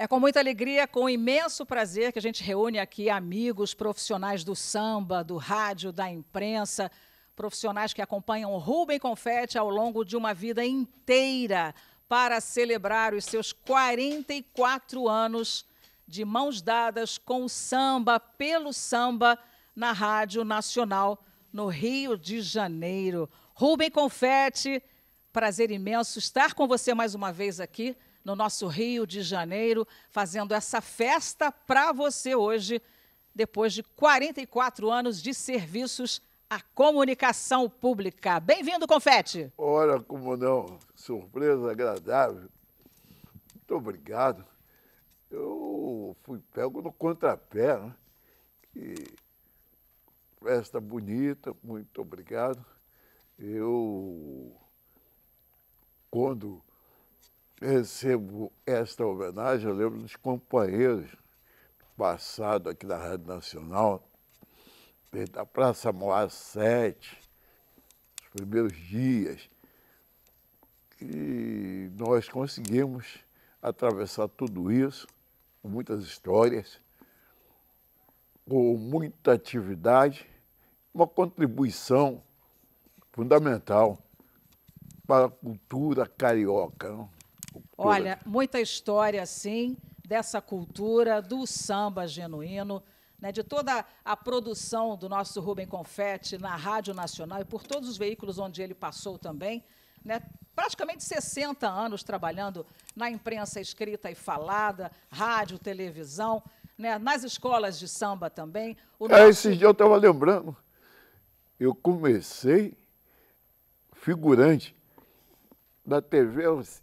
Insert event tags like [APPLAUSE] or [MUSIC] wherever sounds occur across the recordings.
É com muita alegria, com imenso prazer que a gente reúne aqui amigos profissionais do samba, do rádio, da imprensa, profissionais que acompanham Rubem Confete ao longo de uma vida inteira para celebrar os seus 44 anos de mãos dadas com o samba, pelo samba, na Rádio Nacional, no Rio de Janeiro. Rubem Confete, prazer imenso estar com você mais uma vez aqui no nosso Rio de Janeiro, fazendo essa festa para você hoje, depois de 44 anos de serviços à comunicação pública. Bem-vindo, Confete! Ora, como não, surpresa agradável. Muito obrigado. Eu fui pego no contrapé, né? Que festa bonita, muito obrigado. Eu, quando recebo esta homenagem, eu lembro dos companheiros passado aqui da Rádio Nacional, da Praça Moá 7, os primeiros dias, que nós conseguimos atravessar tudo isso, com muitas histórias, com muita atividade, uma contribuição fundamental para a cultura carioca. Não? Olha, muita história, sim, dessa cultura, do samba genuíno, né, de toda a produção do nosso Rubem Confetti na Rádio Nacional e por todos os veículos onde ele passou também. Né, praticamente 60 anos trabalhando na imprensa escrita e falada, rádio, televisão, né, nas escolas de samba também. O é, nosso... Esse dia eu estava lembrando, eu comecei figurante da TV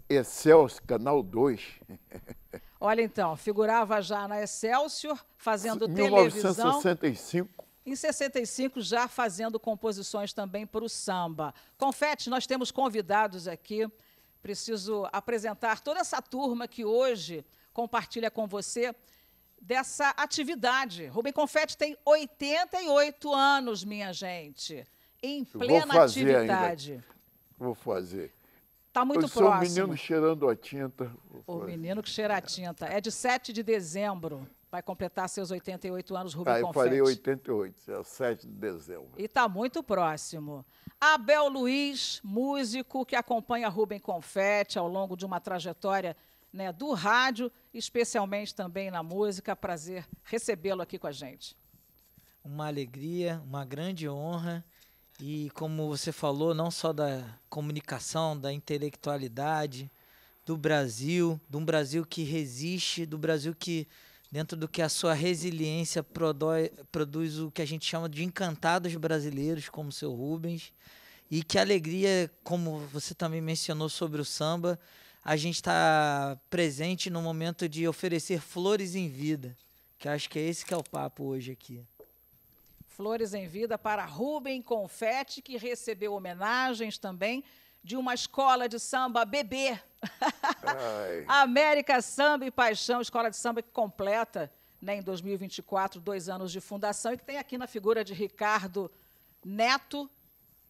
Excelsior, Canal 2. [LAUGHS] Olha então, figurava já na Excelsior, fazendo 1965. televisão. Em 65, já fazendo composições também para o samba. Confete, nós temos convidados aqui. Preciso apresentar toda essa turma que hoje compartilha com você dessa atividade. Rubem Confete tem 88 anos, minha gente, em plena atividade. Ainda. Vou fazer. Está muito eu próximo. o menino cheirando a tinta. O menino que cheira a tinta. É de 7 de dezembro. Vai completar seus 88 anos, Rubem ah, Confete. eu falei 88, é 7 de dezembro. E está muito próximo. Abel Luiz, músico que acompanha Rubem Confete ao longo de uma trajetória né, do rádio, especialmente também na música. Prazer recebê-lo aqui com a gente. Uma alegria, uma grande honra e como você falou, não só da comunicação, da intelectualidade, do Brasil, de um Brasil que resiste, do Brasil que, dentro do que a sua resiliência produz, produz o que a gente chama de encantados brasileiros, como o seu Rubens. E que alegria, como você também mencionou sobre o samba, a gente está presente no momento de oferecer flores em vida, que acho que é esse que é o papo hoje aqui. Flores em vida para Rubem Confetti, que recebeu homenagens também de uma escola de samba bebê. [LAUGHS] América Samba e Paixão, escola de samba que completa né, em 2024 dois anos de fundação e que tem aqui na figura de Ricardo Neto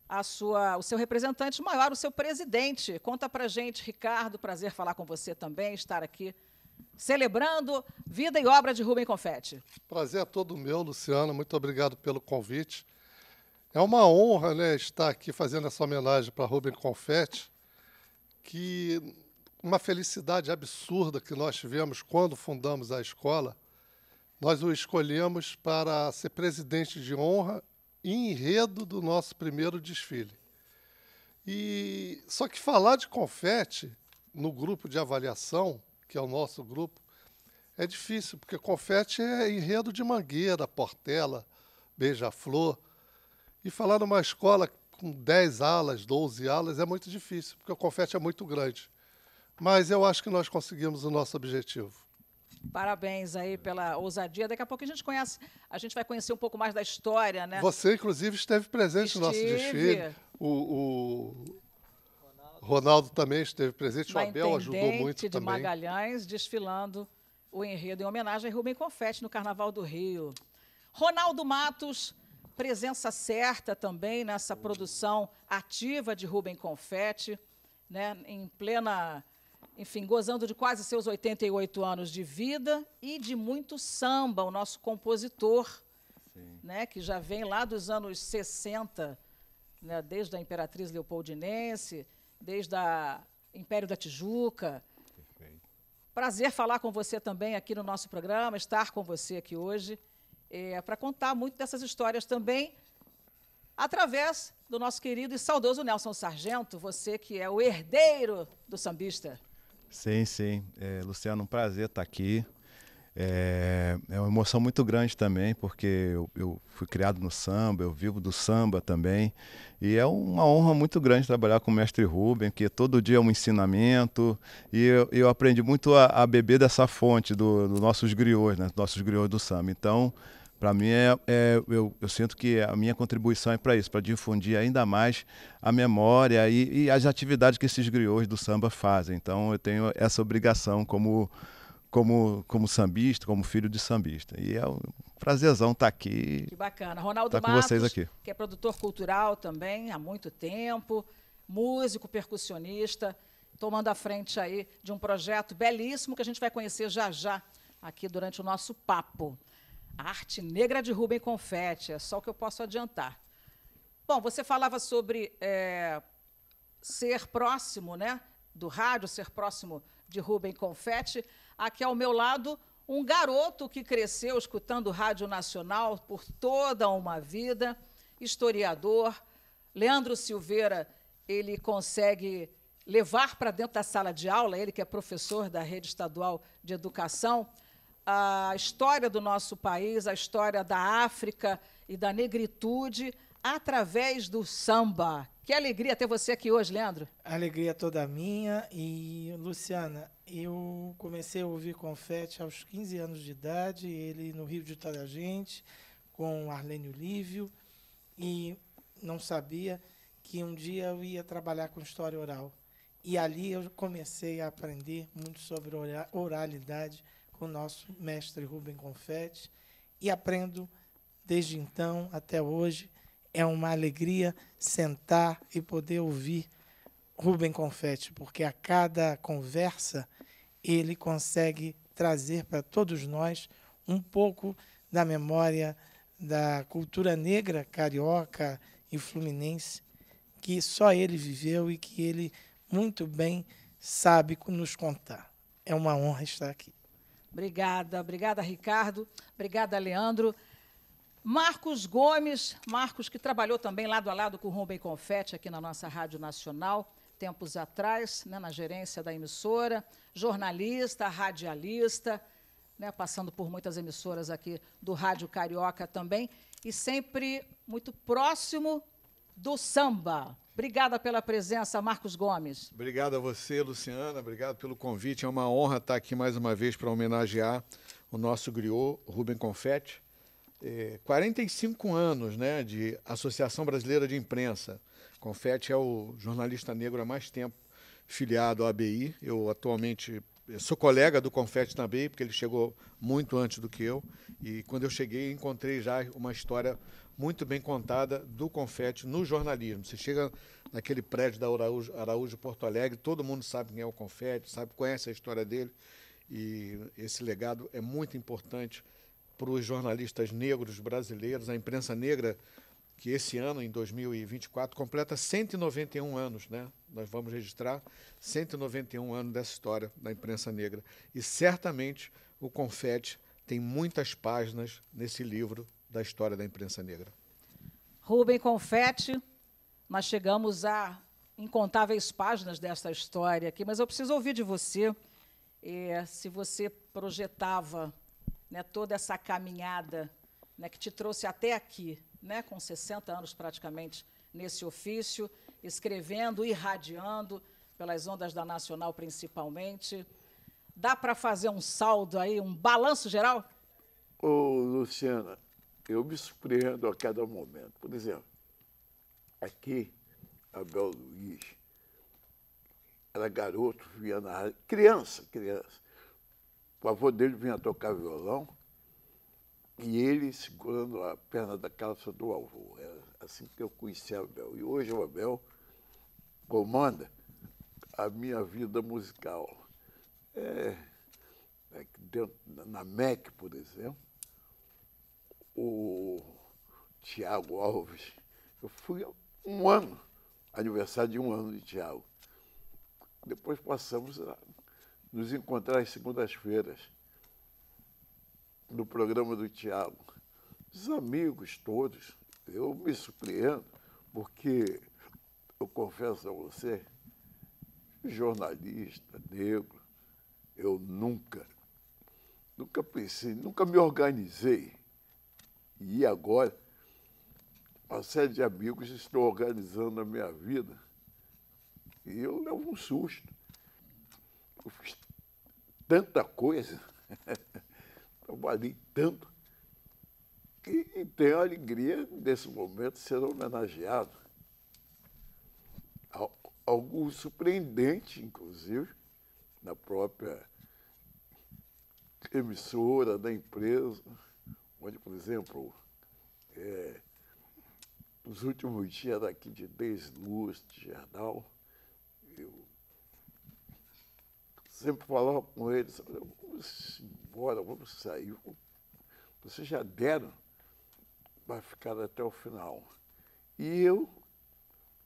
a sua, o seu representante maior, o seu presidente. Conta para gente, Ricardo, prazer falar com você também, estar aqui celebrando vida e obra de Rubem Confetti. Prazer é todo meu, Luciana. Muito obrigado pelo convite. É uma honra né, estar aqui fazendo essa homenagem para Rubem Confetti, que uma felicidade absurda que nós tivemos quando fundamos a escola. Nós o escolhemos para ser presidente de honra e enredo do nosso primeiro desfile. E só que falar de confete no grupo de avaliação que é o nosso grupo, é difícil, porque confete é enredo de mangueira, portela, beija-flor. E falar numa escola com 10 alas, 12 alas, é muito difícil, porque o confete é muito grande. Mas eu acho que nós conseguimos o nosso objetivo. Parabéns aí pela ousadia. Daqui a pouco a gente conhece, a gente vai conhecer um pouco mais da história, né? Você, inclusive, esteve presente esteve. no nosso desfile. O, o, Ronaldo também esteve presente, o Abel ajudou muito de também. Magalhães desfilando o enredo em homenagem a Rubem Confete no Carnaval do Rio. Ronaldo Matos, presença certa também nessa produção ativa de Rubem Confete, né, em plena enfim, gozando de quase seus 88 anos de vida e de muito samba, o nosso compositor, né, que já vem lá dos anos 60, né, desde a Imperatriz Leopoldinense, desde a Império da Tijuca. Perfeito. Prazer falar com você também aqui no nosso programa, estar com você aqui hoje, é, para contar muito dessas histórias também, através do nosso querido e saudoso Nelson Sargento, você que é o herdeiro do sambista. Sim, sim. É, Luciano, um prazer estar aqui. É, é, uma emoção muito grande também, porque eu, eu, fui criado no samba, eu vivo do samba também. E é uma honra muito grande trabalhar com o mestre Rubem, que todo dia é um ensinamento. E eu, eu aprendi muito a, a, beber dessa fonte dos do nossos griots, né, nossos griots do samba. Então, para mim, é, é eu, eu, sinto que a minha contribuição é para isso, para difundir ainda mais a memória e, e, as atividades que esses griots do samba fazem. Então, eu tenho essa obrigação como, como, como sambista, como filho de sambista. E é um prazerzão estar tá aqui. Que bacana. Ronaldo tá Matos, com vocês aqui. que é produtor cultural também há muito tempo, músico, percussionista, tomando a frente aí de um projeto belíssimo que a gente vai conhecer já já aqui durante o nosso papo. A arte negra de Rubem Confetti, é só o que eu posso adiantar. Bom, você falava sobre é, ser próximo né, do rádio, ser próximo de Rubem Confetti. Aqui ao meu lado, um garoto que cresceu escutando Rádio Nacional por toda uma vida, historiador. Leandro Silveira, ele consegue levar para dentro da sala de aula, ele que é professor da Rede Estadual de Educação, a história do nosso país, a história da África e da negritude através do samba. Que alegria ter você aqui hoje, Leandro. alegria toda minha. E, Luciana, eu comecei a ouvir Confete aos 15 anos de idade, ele no Rio de Toda a Gente, com Arlênio Lívio, e não sabia que um dia eu ia trabalhar com história oral. E ali eu comecei a aprender muito sobre oralidade com o nosso mestre Rubem Confetti e aprendo desde então até hoje. É uma alegria sentar e poder ouvir Rubem Confetti, porque a cada conversa ele consegue trazer para todos nós um pouco da memória da cultura negra carioca e fluminense que só ele viveu e que ele muito bem sabe nos contar. É uma honra estar aqui. Obrigada, obrigada, Ricardo. Obrigada, Leandro. Marcos Gomes, Marcos que trabalhou também lado a lado com o Rubem Confetti aqui na nossa Rádio Nacional, tempos atrás, né, na gerência da emissora, jornalista, radialista, né, passando por muitas emissoras aqui do Rádio Carioca também, e sempre muito próximo do samba. Obrigada pela presença, Marcos Gomes. Obrigado a você, Luciana. Obrigado pelo convite. É uma honra estar aqui mais uma vez para homenagear o nosso griot, Rubem Confetti. É, 45 anos né, de Associação Brasileira de Imprensa. Confetti é o jornalista negro há mais tempo filiado à ABI. Eu atualmente sou colega do Confetti na porque ele chegou muito antes do que eu. E quando eu cheguei, encontrei já uma história muito bem contada do Confete no jornalismo. Você chega naquele prédio da Araújo, Araújo Porto Alegre, todo mundo sabe quem é o Confete, sabe, conhece a história dele. E esse legado é muito importante para os jornalistas negros brasileiros, a imprensa negra, que esse ano, em 2024, completa 191 anos. Né? Nós vamos registrar 191 anos dessa história da imprensa negra. E certamente o Confete tem muitas páginas nesse livro da história da imprensa negra. Rubem Confetti, nós chegamos a incontáveis páginas dessa história aqui, mas eu preciso ouvir de você é, se você projetava né, toda essa caminhada né, que te trouxe até aqui, né, com 60 anos praticamente nesse ofício, escrevendo, irradiando pelas ondas da Nacional principalmente. Dá para fazer um saldo aí, um balanço geral? Ô, Luciana, eu me surpreendo a cada momento. Por exemplo, aqui, Abel Luiz era garoto, vinha na rádio, criança, criança. O avô dele vinha tocar violão e ele segurando a perna da calça do avô. Era assim que eu conheci Abel. E hoje o Abel comanda a minha vida musical. É, é dentro, na MEC, por exemplo, o Tiago Alves, eu fui um ano, aniversário de um ano de Tiago. Depois passamos a nos encontrar às segundas-feiras no programa do Tiago. Os amigos todos, eu me surpreendo, porque eu confesso a você, jornalista, negro, eu nunca, nunca pensei, nunca me organizei. E agora uma série de amigos estão organizando a minha vida e eu levo um susto. Eu fiz tanta coisa, [LAUGHS] trabalhei tanto, e tenho a alegria, nesse momento, de ser homenageado. Algo surpreendente, inclusive, na própria emissora da empresa, onde, por exemplo, é, nos últimos dias daqui de Desluz, de Gerdau, eu sempre falava com eles, vamos embora, vamos sair. Vocês já deram, vai ficar até o final. E eu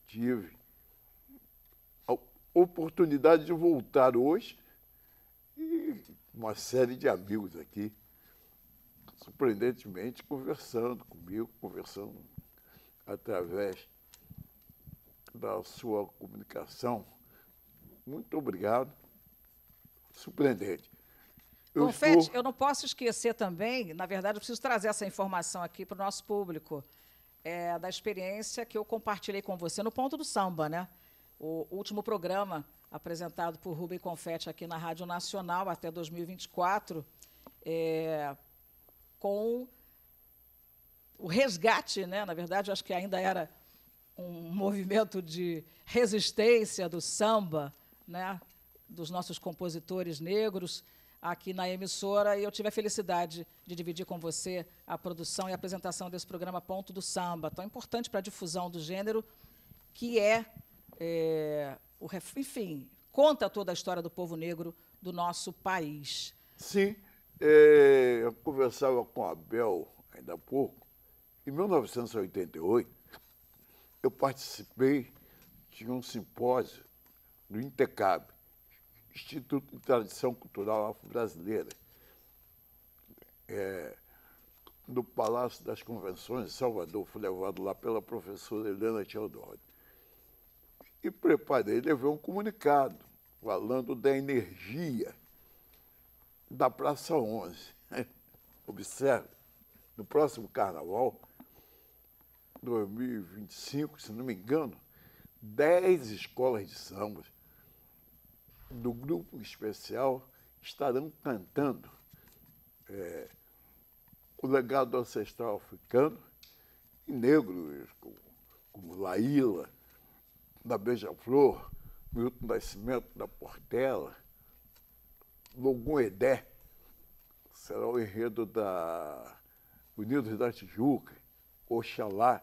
tive a oportunidade de voltar hoje e uma série de amigos aqui, surpreendentemente, conversando comigo, conversando através da sua comunicação. Muito obrigado. Surpreendente. Eu Confete, estou... eu não posso esquecer também, na verdade, eu preciso trazer essa informação aqui para o nosso público, é, da experiência que eu compartilhei com você no Ponto do Samba, né? O último programa apresentado por Rubem Confete aqui na Rádio Nacional até 2024, é, com o resgate, né? na verdade, acho que ainda era um movimento de resistência do samba, né? Dos nossos compositores negros aqui na emissora, e eu tive a felicidade de dividir com você a produção e a apresentação desse programa Ponto do Samba, tão importante para a difusão do gênero, que é, é o, enfim, conta toda a história do povo negro do nosso país. Sim, é, eu conversava com a Bel ainda há pouco, em 1988, eu participei de um simpósio do INTECAB, Instituto de Tradição Cultural Afro-Brasileira, é, no Palácio das Convenções de Salvador. Fui levado lá pela professora Helena Teodoro. E preparei, levei um comunicado falando da energia da Praça 11. [LAUGHS] Observe, no próximo carnaval, 2025, se não me engano, 10 escolas de samba do grupo especial estarão cantando é, o legado ancestral africano e negros como, como Laíla, da Beija-Flor, Milton Nascimento da Portela, Logum Edé, será o enredo da Unidos da Tijuca, Oxalá,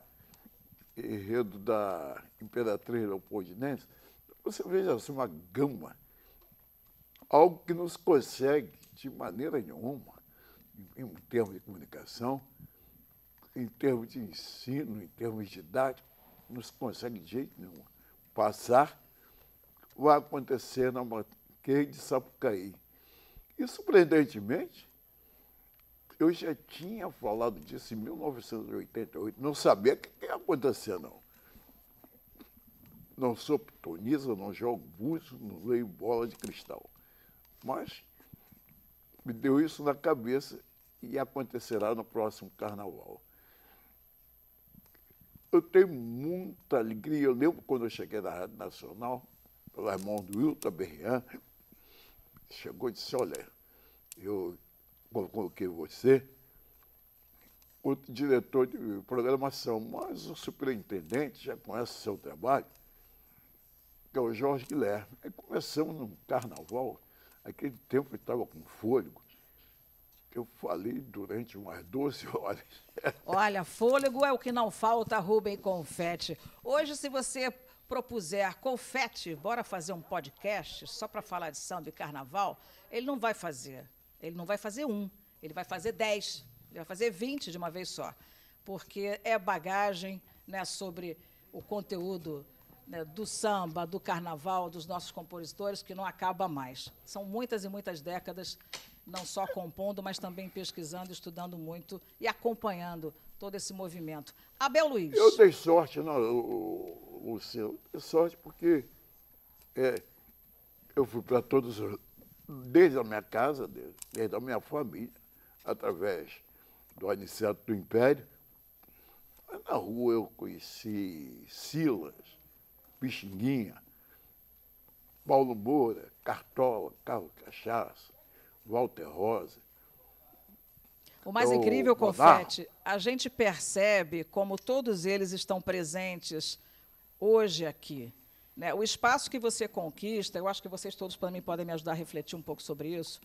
enredo da Imperatriz Leopoldinense, você veja assim, uma gama, algo que não se consegue de maneira nenhuma, em, termos de comunicação, em termos de ensino, em termos idade, não se consegue de jeito nenhum passar, vai acontecer na Maquei de Sapucaí. E, surpreendentemente, eu já tinha falado disso em 1988, não sabia o que ia acontecer, não. Não sou pitonisa, não jogo buço, não leio bola de cristal. Mas me deu isso na cabeça e acontecerá no próximo carnaval. Eu tenho muita alegria. Eu lembro quando eu cheguei na Rádio Nacional, pelo irmão do Wilton Berrian, chegou e disse, olha, eu coloquei você, o diretor de programação, mas o superintendente já conhece o seu trabalho, que é o Jorge Guilherme. Aí começamos num carnaval, aquele tempo eu estava com fôlego, eu falei durante umas 12 [LAUGHS] horas. Olha, fôlego é o que não falta, Rubem Confete. Hoje, se você propuser confete, bora fazer um podcast só para falar de samba e carnaval, ele não vai fazer. Ele não vai fazer um, ele vai fazer dez, ele vai fazer vinte de uma vez só, porque é bagagem né, sobre o conteúdo né, do samba, do carnaval, dos nossos compositores, que não acaba mais. São muitas e muitas décadas, não só compondo, mas também pesquisando, estudando muito e acompanhando todo esse movimento. Abel Luiz. Eu dei sorte, não, o, o seu, dei sorte porque é, eu fui para todos, desde a minha casa, desde, desde a minha família, através do Aniceto do Império. Na rua eu conheci Silas, Pixinguinha, Paulo Moura, Cartola, Carlos Cachaça, Walter Rosa. O mais incrível, Confete, a gente percebe como todos eles estão presentes hoje aqui. Né? O espaço que você conquista, eu acho que vocês todos para mim podem me ajudar a refletir um pouco sobre isso.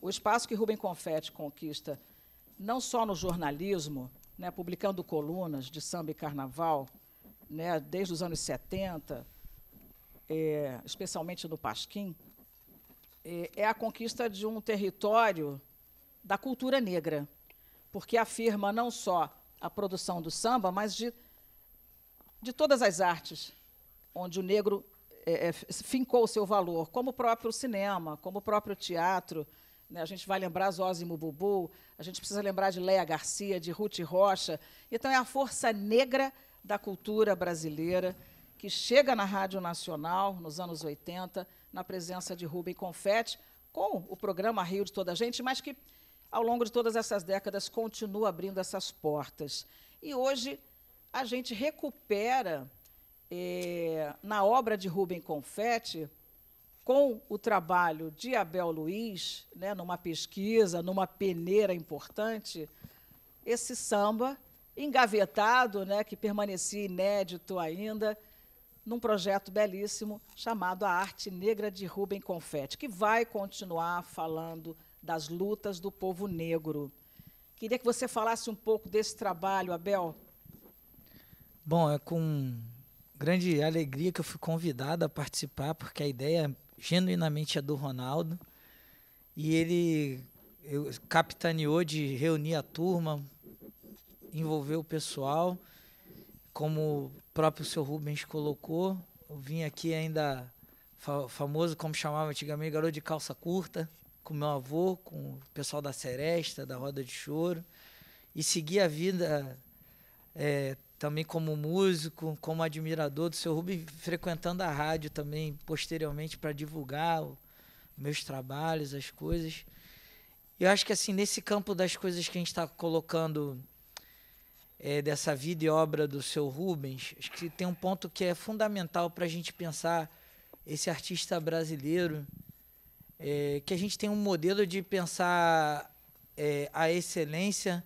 O espaço que Rubem Confete conquista, não só no jornalismo, né, publicando colunas de samba e carnaval, né, desde os anos 70, é, especialmente no Pasquim, é, é a conquista de um território da cultura negra, porque afirma não só a produção do samba, mas de, de todas as artes, onde o negro é, é, fincou o seu valor, como o próprio cinema, como o próprio teatro. Né? A gente vai lembrar Zózimo Bubu, a gente precisa lembrar de Leia Garcia, de Ruth Rocha. Então, é a força negra da cultura brasileira, que chega na Rádio Nacional, nos anos 80, na presença de Rubem Confetti, com o programa Rio de Toda a Gente, mas que, ao longo de todas essas décadas, continua abrindo essas portas. E hoje a gente recupera, eh, na obra de Rubem Confetti, com o trabalho de Abel Luiz, né, numa pesquisa, numa peneira importante, esse samba engavetado, né, que permanecia inédito ainda, num projeto belíssimo chamado A Arte Negra de Rubem Confetti, que vai continuar falando das lutas do povo negro. Queria que você falasse um pouco desse trabalho, Abel. Bom, é com grande alegria que eu fui convidado a participar, porque a ideia genuinamente é do Ronaldo. E ele capitaneou de reunir a turma, envolver o pessoal, como o próprio seu Rubens colocou. Eu vim aqui ainda fa famoso, como chamava antigamente, garoto de calça curta, com meu avô, com o pessoal da Seresta, da Roda de Choro, e segui a vida é, também como músico, como admirador do seu Rubens, frequentando a rádio também posteriormente para divulgar o, meus trabalhos, as coisas. Eu acho que assim, nesse campo das coisas que a gente está colocando é, dessa vida e obra do seu Rubens, acho que tem um ponto que é fundamental para a gente pensar esse artista brasileiro, é, que a gente tem um modelo de pensar é, a excelência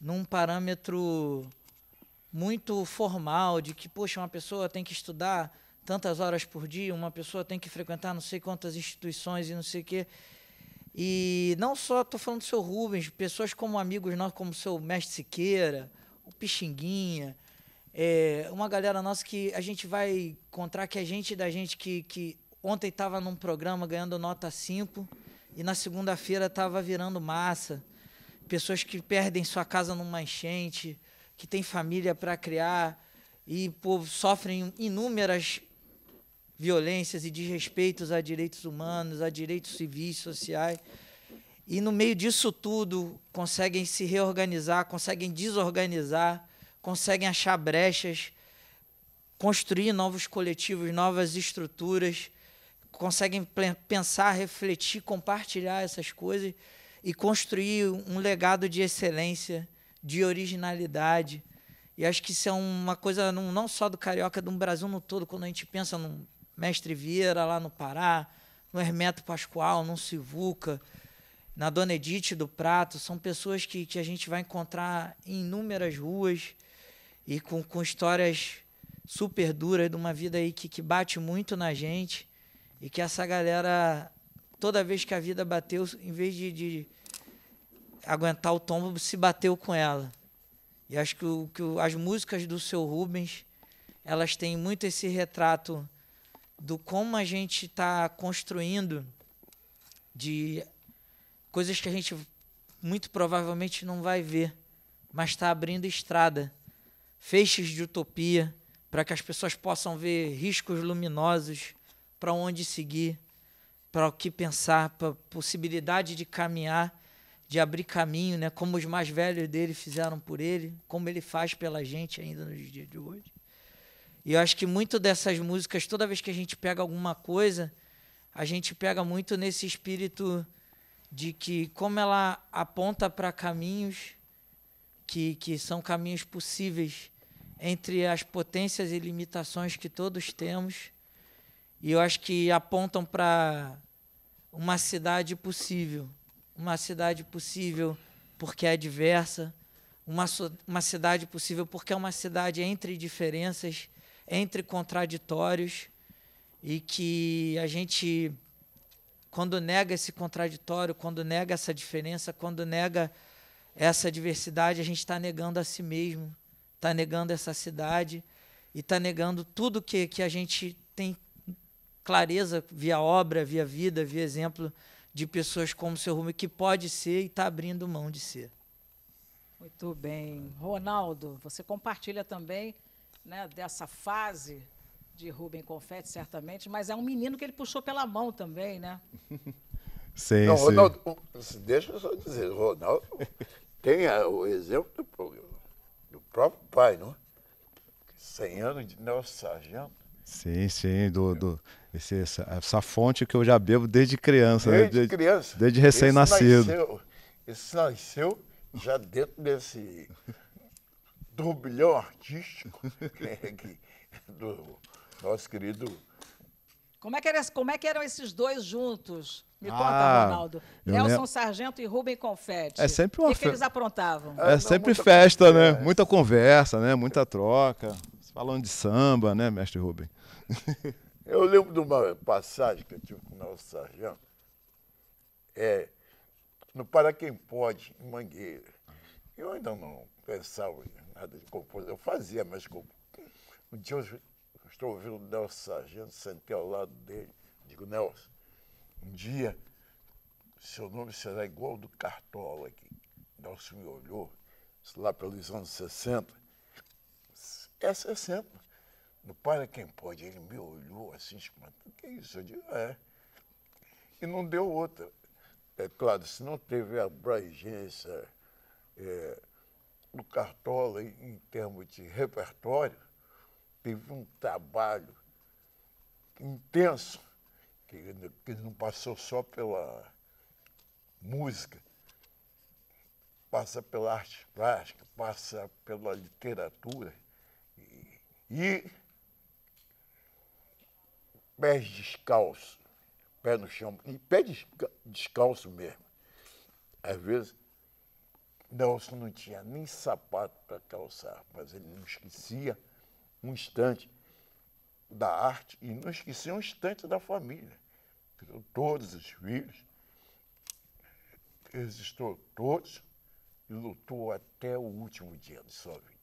num parâmetro muito formal, de que, poxa, uma pessoa tem que estudar tantas horas por dia, uma pessoa tem que frequentar não sei quantas instituições e não sei o quê. E não só estou falando do seu Rubens, pessoas como amigos nossos, como o seu mestre Siqueira, o Pixinguinha, é, uma galera nossa que a gente vai encontrar que a gente da gente que, que ontem estava num programa ganhando nota 5 e na segunda-feira estava virando massa. Pessoas que perdem sua casa numa enchente, que têm família para criar e pô, sofrem inúmeras violências e desrespeitos a direitos humanos, a direitos civis, sociais. E no meio disso tudo, conseguem se reorganizar, conseguem desorganizar, conseguem achar brechas, construir novos coletivos, novas estruturas, conseguem pensar, refletir, compartilhar essas coisas e construir um legado de excelência, de originalidade. E acho que isso é uma coisa não só do carioca, do Brasil no todo, quando a gente pensa no Mestre Vieira lá no Pará, no Hermeto Pascoal, no Sivuca, na Dona Edith do Prato, são pessoas que, que a gente vai encontrar em inúmeras ruas e com, com histórias super duras de uma vida aí que, que bate muito na gente e que essa galera, toda vez que a vida bateu, em vez de, de aguentar o tombo, se bateu com ela. E acho que, o, que as músicas do seu Rubens, elas têm muito esse retrato do como a gente está construindo de coisas que a gente muito provavelmente não vai ver, mas está abrindo estrada, feixes de utopia, para que as pessoas possam ver riscos luminosos, para onde seguir, para o que pensar, para a possibilidade de caminhar, de abrir caminho, né? como os mais velhos dele fizeram por ele, como ele faz pela gente ainda nos dias de hoje. E eu acho que muito dessas músicas, toda vez que a gente pega alguma coisa, a gente pega muito nesse espírito de que como ela aponta para caminhos que, que são caminhos possíveis entre as potências e limitações que todos temos, e eu acho que apontam para uma cidade possível, uma cidade possível porque é diversa, uma, uma cidade possível porque é uma cidade entre diferenças entre contraditórios e que a gente, quando nega esse contraditório, quando nega essa diferença, quando nega essa diversidade, a gente está negando a si mesmo, está negando essa cidade e está negando tudo que, que a gente tem clareza via obra, via vida, via exemplo de pessoas como o seu Rumi, que pode ser e está abrindo mão de ser. Muito bem. Ronaldo, você compartilha também né, dessa fase de Rubem Confetti, certamente, mas é um menino que ele puxou pela mão também, né? [LAUGHS] Sim, Não, sim. Ronaldo, deixa eu só dizer, Ronaldo tem o exemplo do, do próprio pai, não 100 anos de Nelson Sargento. Sim, sim, do, do, esse, essa, essa fonte que eu já bebo desde criança. Desde, né? desde criança. Desde recém-nascido. Esse nasceu já dentro desse turbilhão artístico [LAUGHS] do nosso querido. Como é, que era, como é que eram esses dois juntos? Me ah, conta, Ronaldo. Nelson lembro. Sargento e Rubem Confetti. É sempre uma O que, que eles aprontavam? É, é sempre festa, né? Muita conversa, né? Muita troca. Falando de samba, né, mestre Rubem? [LAUGHS] Eu lembro de uma passagem que eu tive com o Nelson Sargento. É, no Para Quem Pode, em Mangueira. Eu ainda não pensava nada de composição. Eu fazia, mas um dia eu estou ouvindo o Nelson Sargento, sentei ao lado dele. Digo, Nelson, um dia seu nome será igual ao do Cartola aqui. Nelson me olhou, lá pelos anos 60. É 60. No Para Quem Pode, ele me olhou assim, o que é isso? Eu digo, é. E não deu outra. É claro, se não teve abrangência é, do Cartola em, em termos de repertório, teve um trabalho intenso, que, que não passou só pela música, passa pela arte plástica, passa pela literatura. E, e pés descalços, pé no chão, e pé descalço mesmo. Às vezes Nelson não tinha nem sapato para calçar, mas ele não esquecia um instante da arte e não esquecia um instante da família. Todos os filhos, resistou todos e lutou até o último dia de sua vida.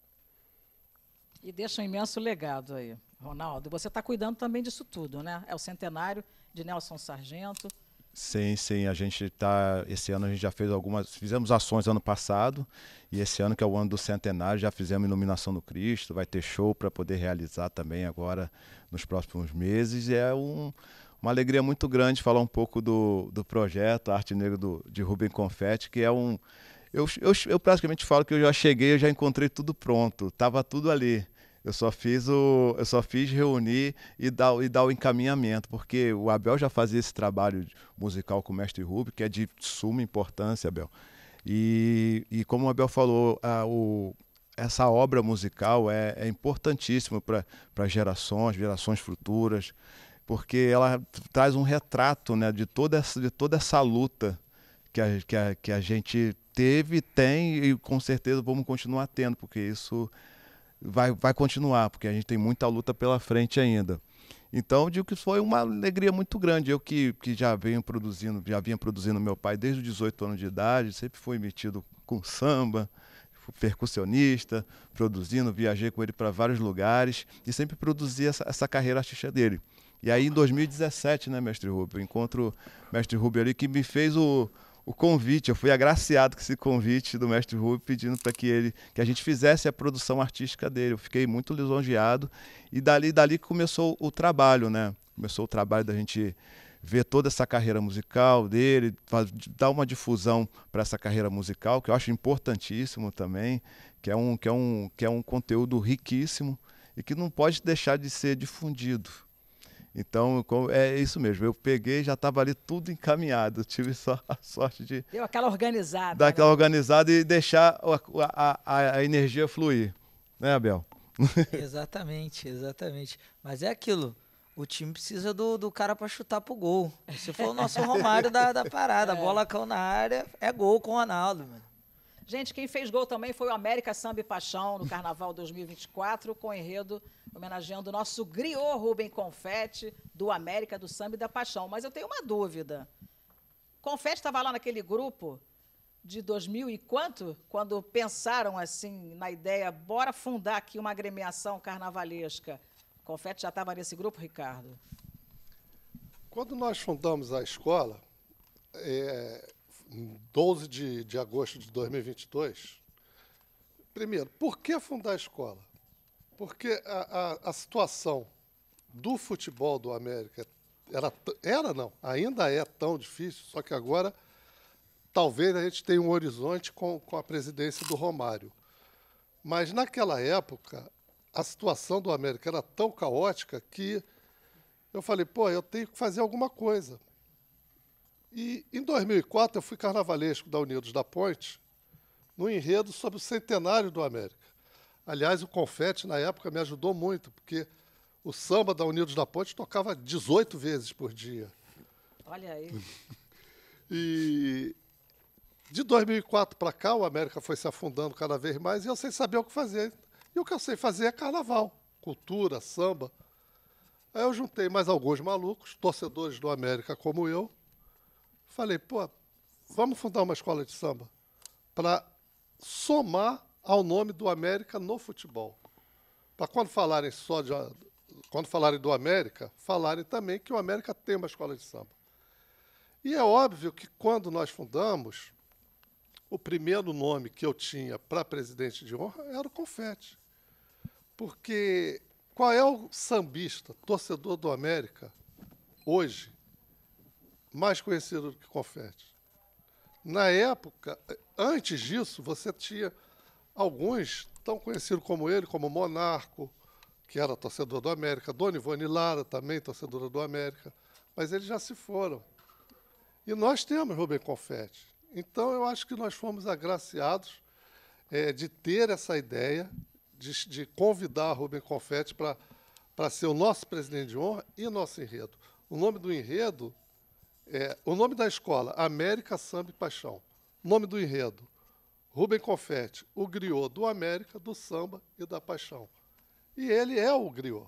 E deixa um imenso legado aí, Ronaldo. Você está cuidando também disso tudo, né? É o centenário de Nelson Sargento. Sim, sim, a gente está. Esse ano a gente já fez algumas. Fizemos ações ano passado, e esse ano, que é o ano do centenário, já fizemos iluminação do Cristo, vai ter show para poder realizar também agora nos próximos meses. E é um, uma alegria muito grande falar um pouco do, do projeto Arte Negra do, de Rubem Confetti, que é um. Eu, eu, eu praticamente falo que eu já cheguei, eu já encontrei tudo pronto, estava tudo ali. Eu só fiz o, eu só fiz reunir e dar, e dar o encaminhamento, porque o Abel já fazia esse trabalho musical com o mestre Rubio, que é de suma importância, Abel. E, e como o Abel falou, a, o, essa obra musical é, é importantíssima para gerações, gerações futuras, porque ela traz um retrato né, de, toda essa, de toda essa luta que a, que, a, que a gente teve, tem e com certeza vamos continuar tendo, porque isso vai, vai continuar, porque a gente tem muita luta pela frente ainda. Então, digo que foi uma alegria muito grande. Eu que, que já venho produzindo, já vinha produzindo meu pai desde os 18 anos de idade, sempre fui metido com samba, percussionista, produzindo, viajei com ele para vários lugares e sempre produzi essa, essa carreira artística dele. E aí em 2017, né, mestre Rubio, encontro o mestre Rubio ali que me fez o, o convite, eu fui agraciado com esse convite do mestre Rubio pedindo para que ele que a gente fizesse a produção artística dele. Eu fiquei muito lisonjeado e dali dali começou o trabalho, né? Começou o trabalho da gente ver toda essa carreira musical dele, dar uma difusão para essa carreira musical, que eu acho importantíssimo também, que é um que é um que é um conteúdo riquíssimo e que não pode deixar de ser difundido. Então, é isso mesmo. Eu peguei já estava ali tudo encaminhado. [LAUGHS] Tive só a sorte de. Deu aquela organizada. Dar aquela né? organizada e deixar a, a, a energia fluir. Né, Abel? [LAUGHS] exatamente, exatamente. Mas é aquilo. O time precisa do, do cara para chutar pro gol. Se for o nosso [LAUGHS] Romário da, da parada. É. Bola cão na área, é gol com o Ronaldo, mano. Gente, quem fez gol também foi o América Samba e Paixão no Carnaval 2024, com enredo homenageando o nosso griot Rubem Confete, do América, do Samba e da Paixão. Mas eu tenho uma dúvida. Confete estava lá naquele grupo de 2000 e quanto? Quando pensaram assim na ideia, bora fundar aqui uma agremiação carnavalesca. Confete já estava nesse grupo, Ricardo? Quando nós fundamos a escola, é, em 12 de, de agosto de 2022, primeiro, por que fundar a escola? Porque a, a, a situação do futebol do América era, era não, ainda é tão difícil, só que agora talvez a gente tenha um horizonte com, com a presidência do Romário. Mas naquela época, a situação do América era tão caótica que eu falei, pô, eu tenho que fazer alguma coisa. E em 2004 eu fui carnavalesco da Unidos da Ponte, no enredo sobre o centenário do América. Aliás, o confete na época me ajudou muito, porque o samba da Unidos da Ponte tocava 18 vezes por dia. Olha aí. [LAUGHS] e de 2004 para cá, o América foi se afundando cada vez mais e eu sem saber o que fazer. E o que eu sei fazer é carnaval, cultura, samba. Aí eu juntei mais alguns malucos, torcedores do América como eu, Falei, pô, vamos fundar uma escola de samba para somar ao nome do América no futebol. Para quando falarem só de, quando falarem do América, falarem também que o América tem uma escola de samba. E é óbvio que quando nós fundamos, o primeiro nome que eu tinha para presidente de honra era o Confete. Porque qual é o sambista, torcedor do América, hoje, mais conhecido do que confete. Na época, antes disso, você tinha alguns tão conhecidos como ele, como Monarco, que era torcedor do América, Dona Ivone Lara, também torcedora do América, mas eles já se foram. E nós temos Rubem Confete. Então, eu acho que nós fomos agraciados é, de ter essa ideia, de, de convidar Rubem Confete para ser o nosso presidente de honra e nosso enredo. O nome do enredo é, o nome da escola, América Samba e Paixão. Nome do enredo, Rubem Confete, o griot do América, do samba e da paixão. E ele é o griot.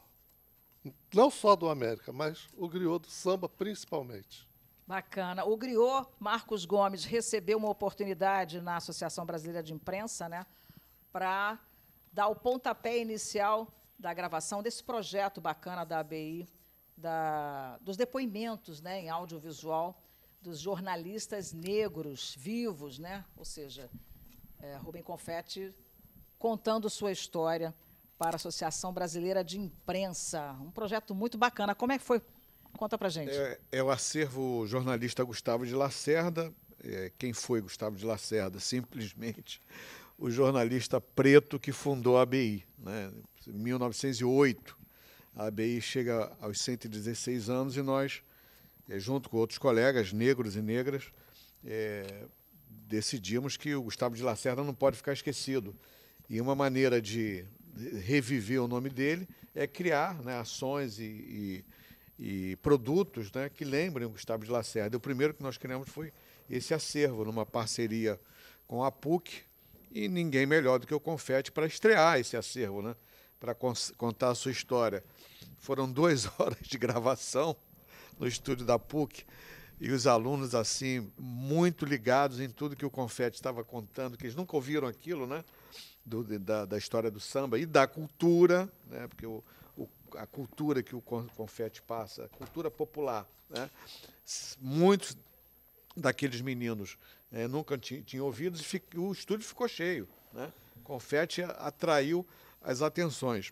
Não só do América, mas o griot do samba principalmente. Bacana. O griot Marcos Gomes recebeu uma oportunidade na Associação Brasileira de Imprensa, né, para dar o pontapé inicial da gravação desse projeto bacana da ABI, da, dos depoimentos né, em audiovisual dos jornalistas negros vivos, né? ou seja, é, Rubem Confetti contando sua história para a Associação Brasileira de Imprensa. Um projeto muito bacana. Como é que foi? Conta para gente. É, é, o acervo jornalista Gustavo de Lacerda. É, quem foi Gustavo de Lacerda? Simplesmente o jornalista preto que fundou a ABI, né? em 1908. A ABI chega aos 116 anos e nós, eh, junto com outros colegas negros e negras, é, decidimos que o Gustavo de Lacerda não pode ficar esquecido. E uma maneira de reviver o nome dele é criar né, ações e, e, e produtos né, que lembrem o Gustavo de Lacerda. O primeiro que nós criamos foi esse acervo, numa parceria com a PUC, e ninguém melhor do que o Confete para estrear esse acervo, né? para contar a sua história. Foram duas [LAUGHS] horas de gravação no estúdio da PUC. e os alunos assim muito ligados em tudo que o Confete estava contando, que eles nunca ouviram aquilo, né? Do, da, da, história do samba e da cultura, né? Porque o, o, a cultura que o Confete passa, a cultura popular, né? Muitos daqueles meninos é, nunca tinham ouvido e o estúdio ficou cheio, né? Confete atraiu as atenções.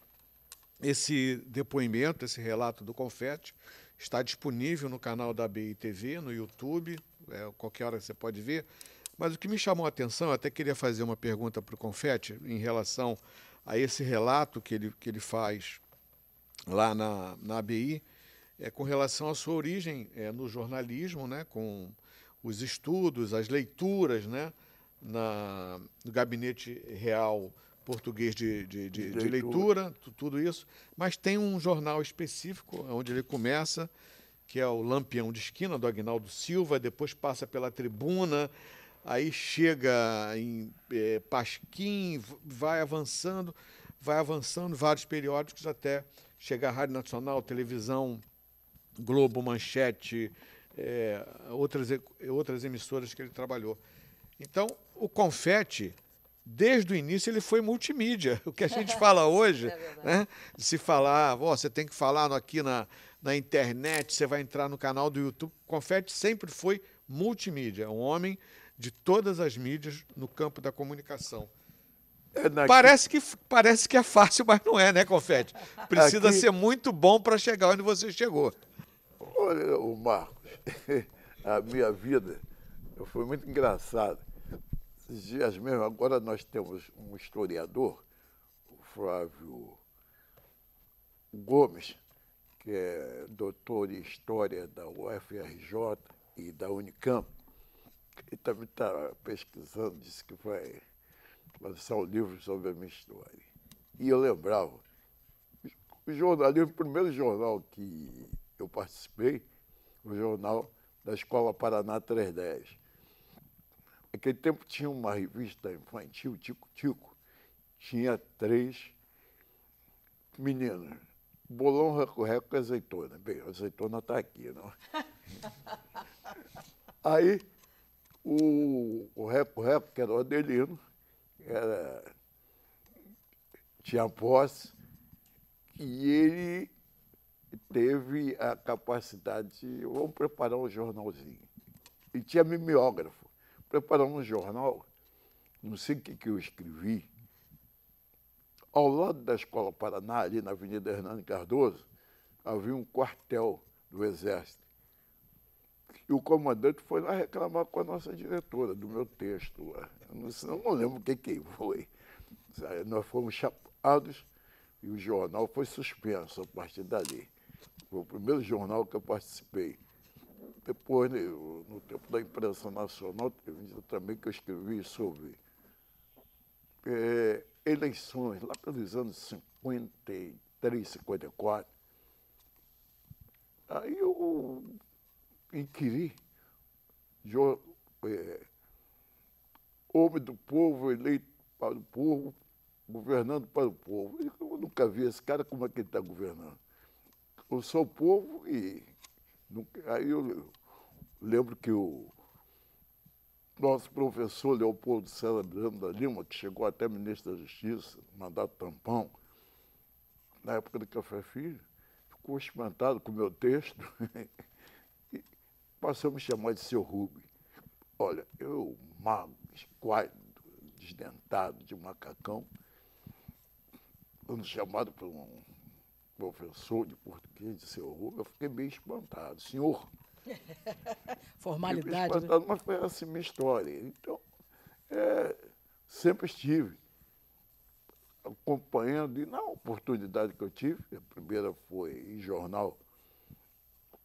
Esse depoimento, esse relato do Confete, Está disponível no canal da BITV, no YouTube, é, qualquer hora você pode ver. Mas o que me chamou a atenção, eu até queria fazer uma pergunta para o Confete em relação a esse relato que ele, que ele faz lá na, na ABI, é, com relação à sua origem é, no jornalismo, né, com os estudos, as leituras né, na, no Gabinete Real português de, de, de, de leitura, tudo isso, mas tem um jornal específico onde ele começa, que é o Lampião de Esquina, do Agnaldo Silva, depois passa pela tribuna, aí chega em é, Pasquim, vai avançando, vai avançando vários periódicos até chegar à Rádio Nacional, televisão, Globo, Manchete, é, outras, outras emissoras que ele trabalhou. Então, o confete desde o início ele foi multimídia. [LAUGHS] O que a gente fala hoje, [LAUGHS] é né? De se falar, oh, você tem que falar aqui na, na internet, você vai entrar no canal do YouTube. Confete sempre foi multimídia, um homem de todas as mídias no campo da comunicação. É parece, que, parece que é fácil, mas não é, né, Confete? [LAUGHS] Precisa aqui... ser muito bom para chegar onde você chegou. Olha, o Marcos, a minha vida foi muito engraçada esses dias mesmo, agora nós temos um historiador, o Flávio Gomes, que é doutor em História da UFRJ e da Unicamp, e também está pesquisando, disse que vai lançar um livro sobre a minha história. E eu lembrava, o jornalismo, o primeiro jornal que eu participei, o jornal da Escola Paraná 310. Naquele tempo tinha uma revista infantil, Tico Tico, tinha três meninas. Bolão, Reco-Reco e Azeitona. Bem, a azeitona está aqui, não? [LAUGHS] Aí, o, o Reco-Reco, que era o Adelino, era, tinha posse, e ele teve a capacidade de, vamos preparar um jornalzinho. E tinha mimeógrafo preparamos um jornal, não sei o que, que eu escrevi, ao lado da Escola Paraná, ali na Avenida Hernando Cardoso, havia um quartel do Exército. E o comandante foi lá reclamar com a nossa diretora do meu texto. Eu não, eu não lembro o que, que foi. Nós fomos chapados e o jornal foi suspenso a partir dali. Foi o primeiro jornal que eu participei. Depois, né, no tempo da imprensa nacional, teve também que eu escrevi sobre é, eleições, lá pelos anos 53, 54. Aí eu inquiri, jo, é, homem do povo, eleito para o povo, governando para o povo. Eu nunca vi esse cara como é que ele está governando. Eu sou o povo e Aí eu lembro que o nosso professor Leopoldo César da Lima, que chegou até ministro da Justiça, mandato tampão, na época do Café Filho, ficou espantado com o meu texto [LAUGHS] e passou a me chamar de seu Rubem. Olha, eu, mago, esquadro, desdentado, de macacão, sendo chamado por um professor de português de seu Rubem, eu fiquei meio espantado. Senhor. [LAUGHS] Formalidade. Né? Espantado, né? mas foi assim minha história. Então, é, sempre estive acompanhando, e na oportunidade que eu tive, a primeira foi em jornal,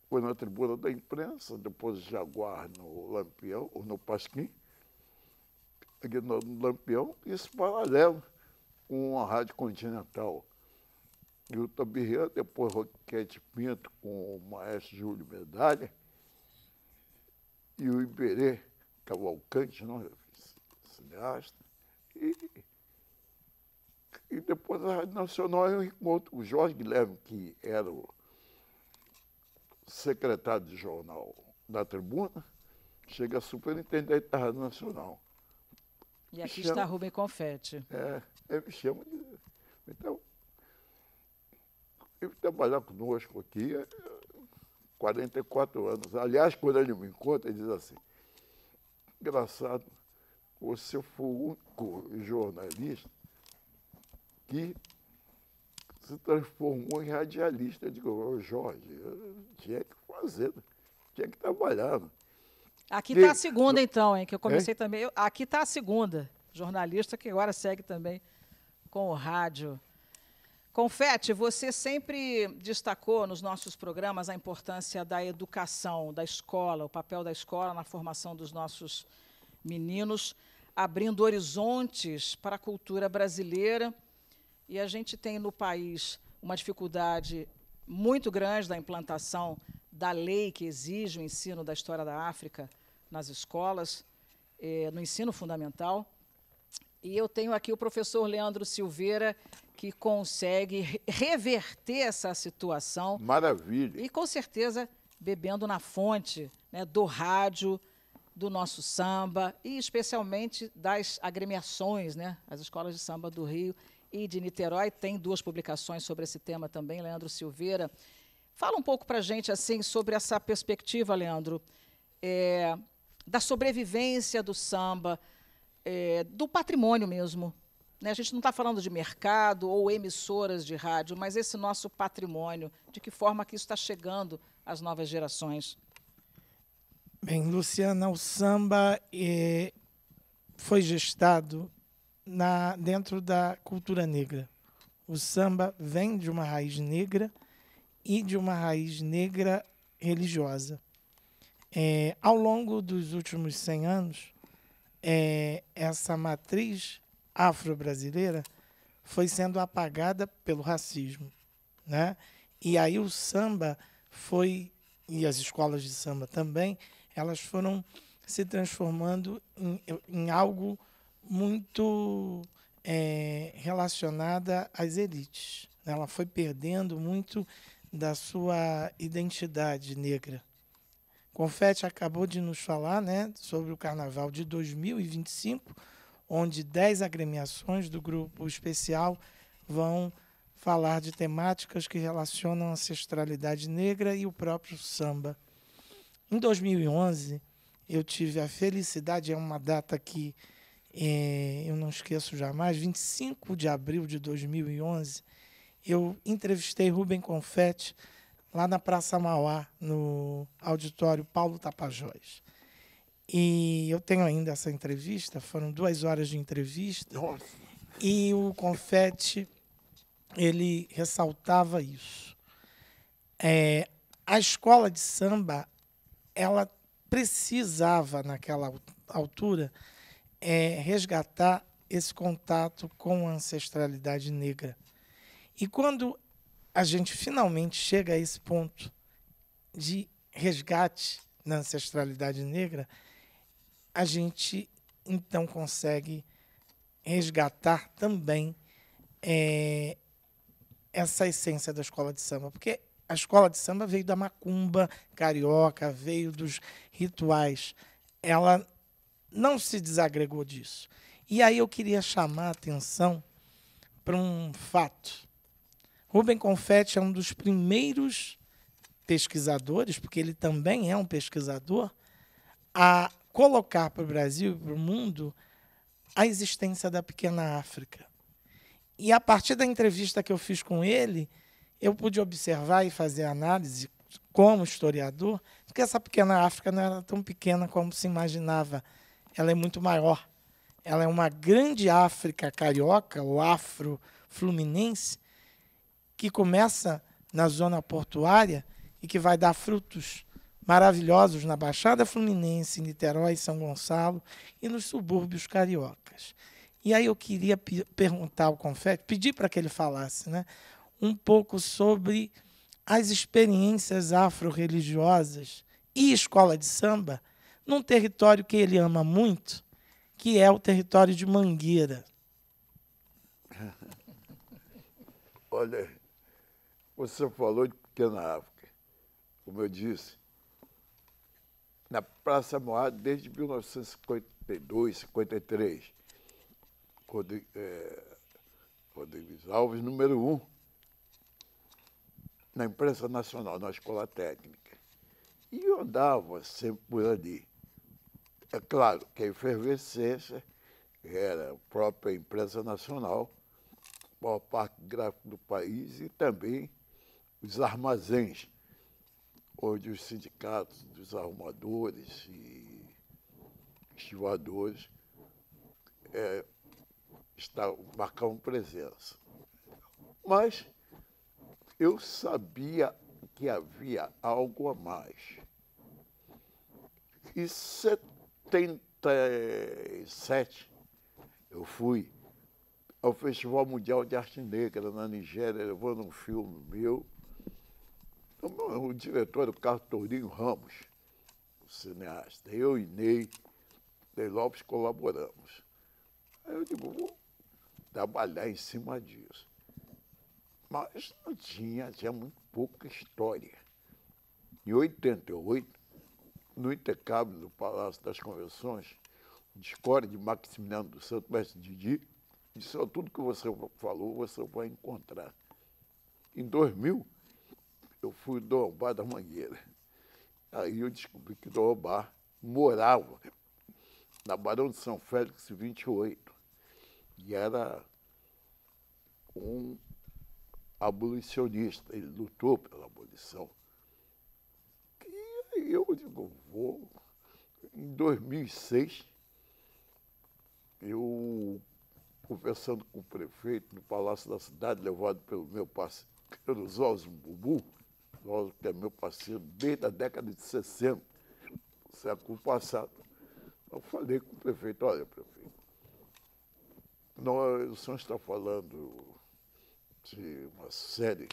foi na tribuna da imprensa, depois Jaguar no Lampião, ou no Pasquim, aqui no Lampião, isso paralelo com a Rádio Continental e o Tabirrian, depois Roquete Pinto com o maestro Júlio Medalha, e o Iberê Cavalcante, não, cineasta, e, e depois a Rádio Nacional eu encontro o Jorge Guilherme, que era o secretário de jornal na tribuna, chega a superintendente da Rádio Nacional. E aqui chama- está Rubem Confetti. É, ele me chama de. Então, ele trabalhar conosco aqui é 44 anos. Aliás, quando ele me encontra, ele diz assim, engraçado, você foi o único jornalista que se transformou em radialista. Eu digo, ô Jorge, eu tinha que fazer, tinha que trabalhar. né?" Aqui está a segunda, então, hein? Que eu comecei também. eu- aqui está a segunda. Jornalista que agora segue também com o rádio. Confete, você sempre destacou nos nossos programas a importância da educação, da escola, o papel da escola na formação dos nossos meninos, abrindo horizontes para a cultura brasileira. E a gente tem no país uma dificuldade muito grande da implantação da lei que exige o ensino da história da África nas escolas, eh, no ensino fundamental. E eu tenho aqui o professor Leandro Silveira, que consegue re- reverter essa situação Maravilha. e, com certeza, bebendo na fonte né, do rádio, do nosso samba e, especialmente, das agremiações, né, as escolas de samba do Rio e de Niterói. Tem duas publicações sobre esse tema também, Leandro Silveira. Fala um pouco para a gente assim, sobre essa perspectiva, Leandro, é, da sobrevivência do samba, é, do patrimônio mesmo. né? A gente não está falando de mercado ou emissoras de rádio, mas esse nosso patrimônio, de que forma que isso está chegando às novas gerações. Bem, Luciana, o samba eh, foi gestado na, dentro da cultura negra. O samba vem de uma raiz negra e de uma raiz negra religiosa. Eh, ao longo dos últimos 100 anos, eh, essa matriz afro-brasileira foi sendo apagada pelo racismo. Né? E aí o samba foi, e as escolas de samba também, elas foram se transformando em, em algo muito é, relacionada às elites. né? Ela foi perdendo muito da sua identidade negra. Confete acabou de nos falar né, sobre o carnaval de 2025, onde 10 agremiações do grupo especial vão falar de temáticas que relacionam a ancestralidade negra e o próprio samba. Em 2011, eu tive a felicidade, é uma data que eh, eu não esqueço jamais, 25 de abril de 2011, eu entrevistei Rubem Confetti lá na Praça Mauá, no auditório Paulo Tapajós. E eu tenho ainda essa entrevista, foram duas horas de entrevista, Nossa, e o Confetti, ele ressaltava isso. É, a escola de samba, ela precisava, naquela al- altura, é, resgatar esse contato com a ancestralidade negra. E quando a gente finalmente chega a esse ponto de resgate na ancestralidade negra, a gente então consegue resgatar também é, essa essência da escola de samba, porque a escola de samba veio da macumba carioca, veio dos rituais. Ela não se desagregou disso. E aí eu queria chamar a atenção para um fato. Rubem Confetti é um dos primeiros pesquisadores, porque ele também é um pesquisador, a colocar para o Brasil e para o mundo a existência da pequena África. E a partir da entrevista que eu fiz com ele, eu pude observar e fazer análise, como historiador, que essa pequena África não era tão pequena como se imaginava. Ela é muito maior. Ela é uma grande África carioca, ou afro-fluminense, que começa na zona portuária e que vai dar frutos maravilhosos na Baixada Fluminense, Niterói, São Gonçalo e nos subúrbios cariocas. E aí eu queria pe- perguntar ao Confete, pedir para que ele falasse, né, um pouco sobre as experiências afro-religiosas e escola de samba num território que ele ama muito, que é o território de Mangueira. [LAUGHS] olha, você falou de pequena África. Como eu disse, na Praça Moá desde 1952, 53. Rodrigues, é, Rodrigues Alves, número um, na imprensa nacional, na escola técnica. E eu andava sempre por ali. É claro que a efervescência era a própria imprensa nacional, maior parque gráfico do país e também os armazéns, onde os sindicatos dos arrumadores e estivadores é, estavam, marcavam presença. Mas eu sabia que havia algo a mais. Em 77, eu fui ao Festival Mundial de Arte Negra na Nigéria, levando um filme meu. O diretor, o Carlos Tourinho Ramos, o cineasta. Eu e Ney, Ney Lopes colaboramos. Aí eu digo, vou trabalhar em cima disso. Mas não tinha, tinha muito pouca história. Em 88, no intercâmbio do Palácio das Convenções, o discorde de Maximiliano do Santo Mestre Didi, disse, tudo que você falou, você vai encontrar. Em 2000, eu fui do Obá da Mangueira. Aí eu descobri que do Obá morava na Barão de São Félix 28. E era um abolicionista, ele lutou pela abolição. E eu digo, vou. Em 2006, eu, conversando com o prefeito no Palácio da Cidade, levado pelo meu parceiro Zózimo Bubu, Zózimo que é meu parceiro desde a década de 60, século passado, eu falei com o prefeito, olha, prefeito, nós, o senhor está falando de uma série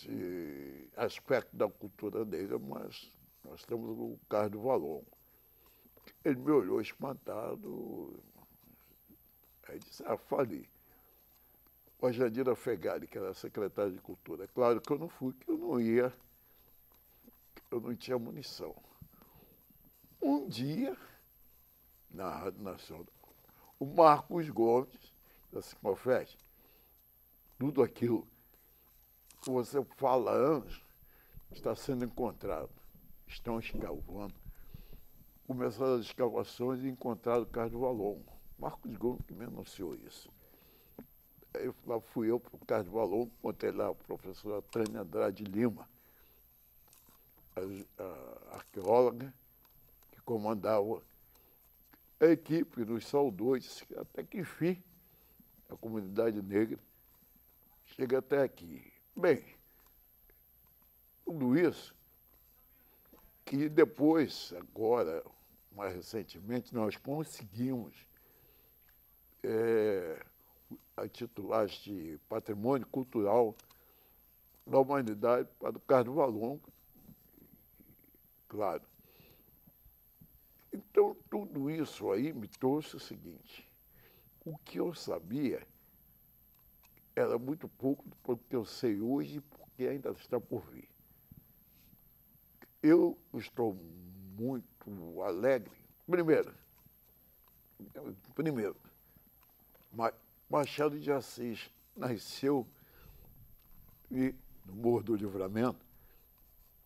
de aspectos da cultura negra, mas nós temos o Carlos Valon. Ele me olhou espantado, aí disse, ah, falei. O Jandira Fegali, que era secretária de Cultura. É claro que eu não fui, que eu não ia, eu não tinha munição. Um dia, na Rádio Nacional, o Marcos Gomes, da Cimofete, tudo aquilo que você fala anos está sendo encontrado. Estão escavando. Começaram as escavações e encontraram o Carlos Valon. Marcos Gomes que me anunciou isso. Aí lá fui eu para o Carlos Valon, contei lá a professora Tânia Andrade Lima, a, a arqueóloga que comandava a equipe nos saudou, disse, até que enfim a comunidade negra chega até aqui. Bem, tudo isso que depois, agora, mais recentemente, nós conseguimos é, a titulares de patrimônio cultural da humanidade para o Carnaval Longo, claro. Então, tudo isso aí me trouxe o seguinte: o que eu sabia era muito pouco do que eu sei hoje, porque ainda está por vir. Eu estou muito alegre. Primeiro, primeiro, Machado de Assis nasceu no Morro do Livramento,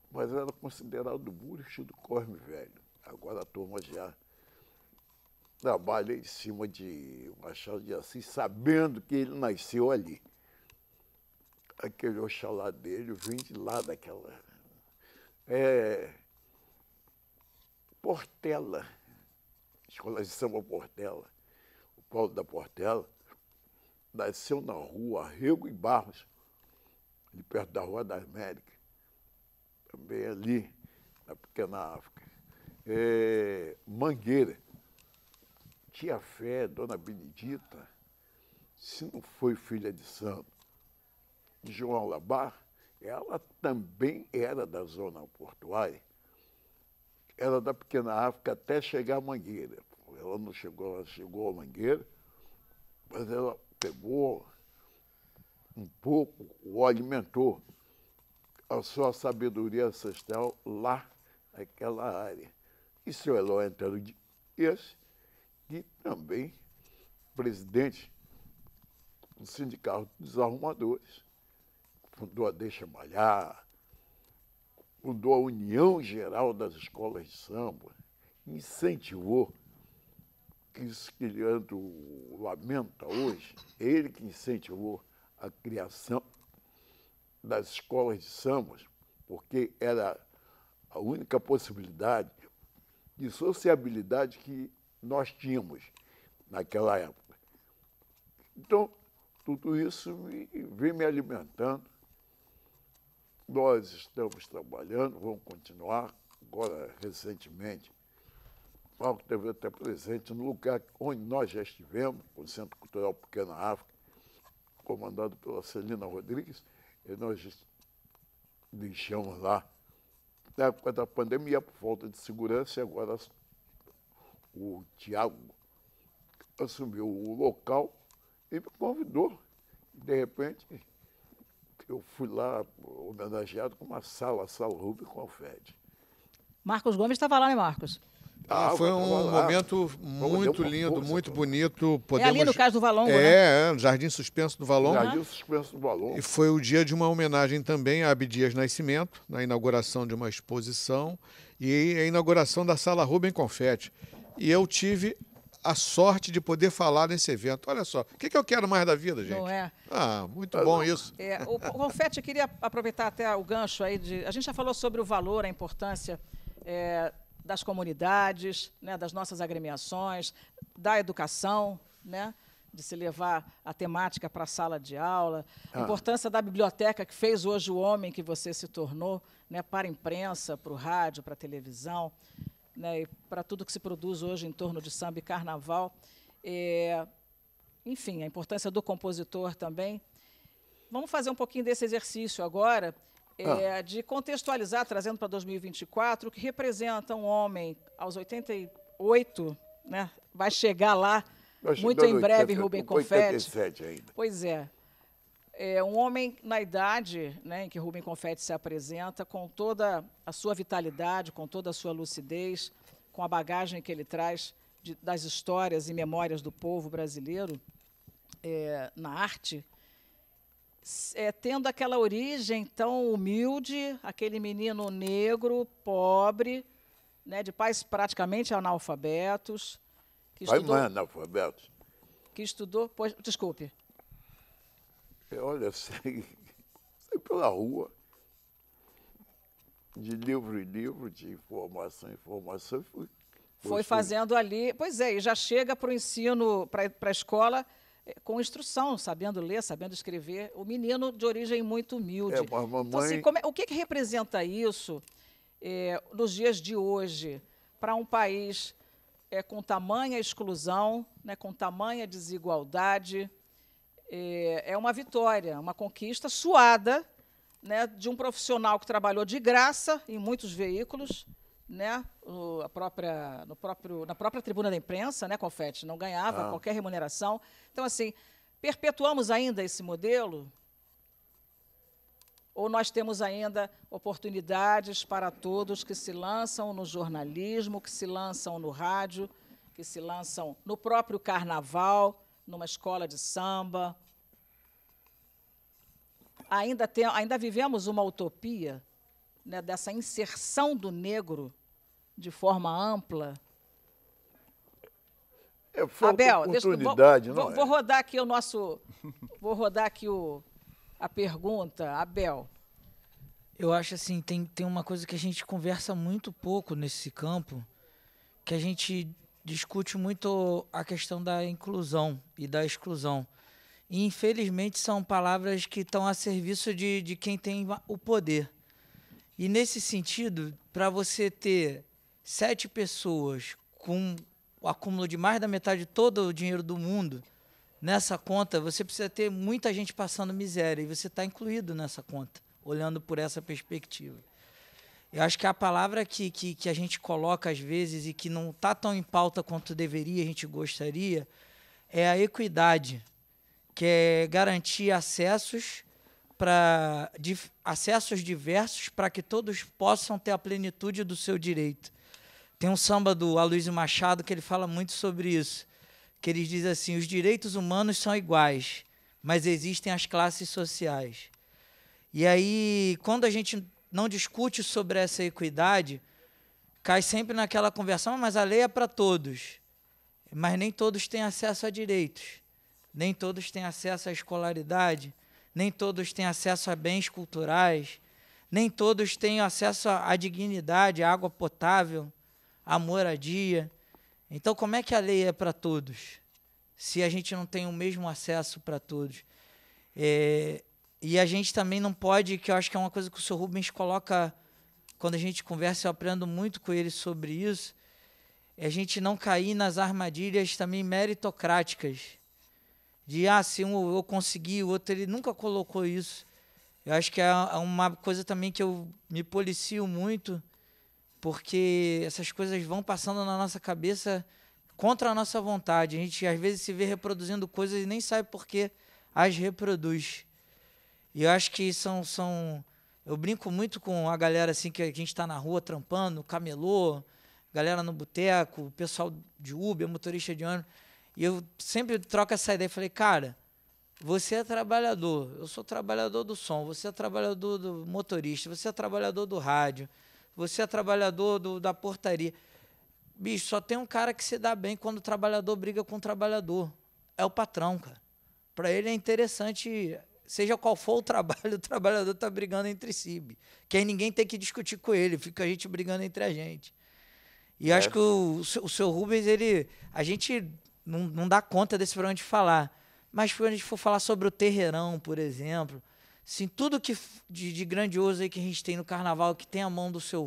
mas era considerado o Murcho do Corme Velho. Agora a turma já trabalha em cima de Machado de Assis, sabendo que ele nasceu ali. Aquele Oxalá dele vem de lá daquela. É, Portela, Escola de Samba Portela, o Paulo da Portela, nasceu na rua Rego e Barros, ali perto da Rua da América, também ali, na Pequena África é, Mangueira. Tia Fé, Dona Benedita, se não foi filha de santo, de João Labar, ela também era da zona portuária. Era da Pequena África até chegar a Mangueira. Ela não chegou, ela chegou a Mangueira, mas ela pegou um pouco, o alimentou a sua sabedoria ancestral lá naquela área. E seu Eloy Antero Dias, que também presidente do Sindicato dos Arrumadores, fundou a Deixa Malhar, fundou a União Geral das Escolas de Samba, incentivou, que ele lamenta hoje, ele que incentivou a criação das escolas de sambas, porque era a única possibilidade de sociabilidade que nós tínhamos naquela época. Então, tudo isso me, vem me alimentando. Nós estamos trabalhando, vamos continuar. Agora, recentemente, Palco teve até presente no lugar onde nós já estivemos, o Centro Cultural Pequena África, comandado pela Celina Rodrigues, e nós deixamos lá, na época da pandemia, por falta de segurança, e agora o Tiago assumiu o local e me convidou. De repente, eu fui lá homenageado com uma sala, a sala Rubem Confete. Marcos Gomes estava lá, né, Marcos? Ah, foi um momento muito lindo, muito bonito. Podemos... É ali no caso do Valongo, é, né? É, no Jardim Suspenso do Valongo. Jardim Suspenso do Valongo. E foi o dia de uma homenagem também a Abdias Nascimento, na inauguração de uma exposição e a inauguração da Sala Rubem Confete. E eu tive a sorte de poder falar nesse evento. Olha só, o que, que eu quero mais da vida, gente? Não é? Ah, muito bom isso. É, o, [LAUGHS] o Confete, eu queria aproveitar até o gancho aí de. A gente já falou sobre o valor, a importância. É, das comunidades, né, das nossas agremiações, da educação, né, de se levar a temática para a sala de aula, a ah. importância da biblioteca que fez hoje o homem que você se tornou, né, para a imprensa, para o rádio, para a televisão, né, e para tudo que se produz hoje em torno de samba e carnaval. É, enfim, a importância do compositor também. Vamos fazer um pouquinho desse exercício agora é, ah. de contextualizar, trazendo para 2024, o que representa um homem aos 88, né? vai chegar lá vai muito em breve, 80, Rubem Confetti. Ainda. Pois é. É um homem na idade né, em que Rubem Confetti se apresenta, com toda a sua vitalidade, com toda a sua lucidez, com a bagagem que ele traz de, das histórias e memórias do povo brasileiro é, na arte, é, tendo aquela origem tão humilde, aquele menino negro, pobre, né, de pais praticamente analfabetos. Que Pai estudou, mãe analfabetos. Que estudou. Pois, desculpe. Olha, [LAUGHS] sei, sei pela rua, de livro em livro, de informação em informação, fui. Foi fazendo ali. Pois é, e já chega para o ensino, para a escola é, com instrução, sabendo ler, sabendo escrever. O menino de origem muito humilde. É, mamãe... Então, assim, é, o que, que, representa isso é, nos dias de hoje para um país é, com tamanha exclusão, né, com tamanha desigualdade? É, é uma vitória, uma conquista suada né, de um profissional que trabalhou de graça em muitos veículos, né, a própria, no próprio, na própria tribuna da imprensa, né, Confete, não ganhava ah. qualquer remuneração. Então, assim, perpetuamos ainda esse modelo? Ou nós temos ainda oportunidades para todos que se lançam no jornalismo, que se lançam no rádio, que se lançam no próprio carnaval, numa escola de samba? Ainda, tem, ainda vivemos uma utopia né, dessa inserção do negro de forma ampla. É falta Abel, oportunidade, deixa, vou, não vou, é? rodar aqui o nosso, vou rodar aqui o, a pergunta, Abel. Eu acho assim, tem, tem uma coisa que a gente conversa muito pouco nesse campo, que a gente discute muito a questão da inclusão e da exclusão. E, infelizmente, são palavras que estão a serviço de, de quem tem o poder. E nesse sentido, para você ter sete pessoas com o acúmulo de mais da metade de todo o dinheiro do mundo nessa conta, você precisa ter muita gente passando miséria e você está incluído nessa conta, olhando por essa perspectiva. Eu acho que a palavra que, que, que a gente coloca às vezes e que não está tão em pauta quanto deveria, a gente gostaria, é a equidade, que é garantir acessos para acessos diversos para que todos possam ter a plenitude do seu direito. Tem um samba do Aloysio Machado que ele fala muito sobre isso, que ele diz assim: os direitos humanos são iguais, mas existem as classes sociais. E aí, quando a gente não discute sobre essa equidade, cai sempre naquela conversão, mas a lei é para todos. Mas nem todos têm acesso a direitos, nem todos têm acesso à escolaridade, nem todos têm acesso a bens culturais, nem todos têm acesso à dignidade, à água potável, à moradia. Então, como é que a lei é para todos, se a gente não tem o mesmo acesso para todos? É, e a gente também não pode, que eu acho que é uma coisa que o Sr. Rubens coloca quando a gente conversa, eu aprendo muito com ele sobre isso, é a gente não cair nas armadilhas também meritocráticas de ah, se um eu consegui, o outro ele nunca colocou isso. Eu acho que é, é uma coisa também que eu me policio muito, porque essas coisas vão passando na nossa cabeça contra a nossa vontade. A gente às vezes se vê reproduzindo coisas e nem sabe por que as reproduz. E eu acho que são são eu brinco muito com a galera assim que a gente está na rua trampando, camelô, galera no boteco, pessoal de Uber, motorista de ônibus. E eu sempre troco essa ideia. Falei, cara, você é trabalhador, eu sou trabalhador do som, você é trabalhador do motorista, você é trabalhador do rádio, você é trabalhador do, da portaria. Bicho, só tem um cara que se dá bem quando o trabalhador briga com o trabalhador. É o patrão, cara. Para ele é interessante, seja qual for o trabalho, [LAUGHS] o trabalhador está brigando entre si. Que aí ninguém tem que discutir com ele, fica a gente brigando entre a gente. E é. acho que o, o seu Rubens, ele. A gente não, não dá conta desse programa de falar. Mas quando a gente for falar sobre o terreirão, por exemplo, assim, tudo que de, de grandioso aí que a gente tem no carnaval, que tem a mão do seu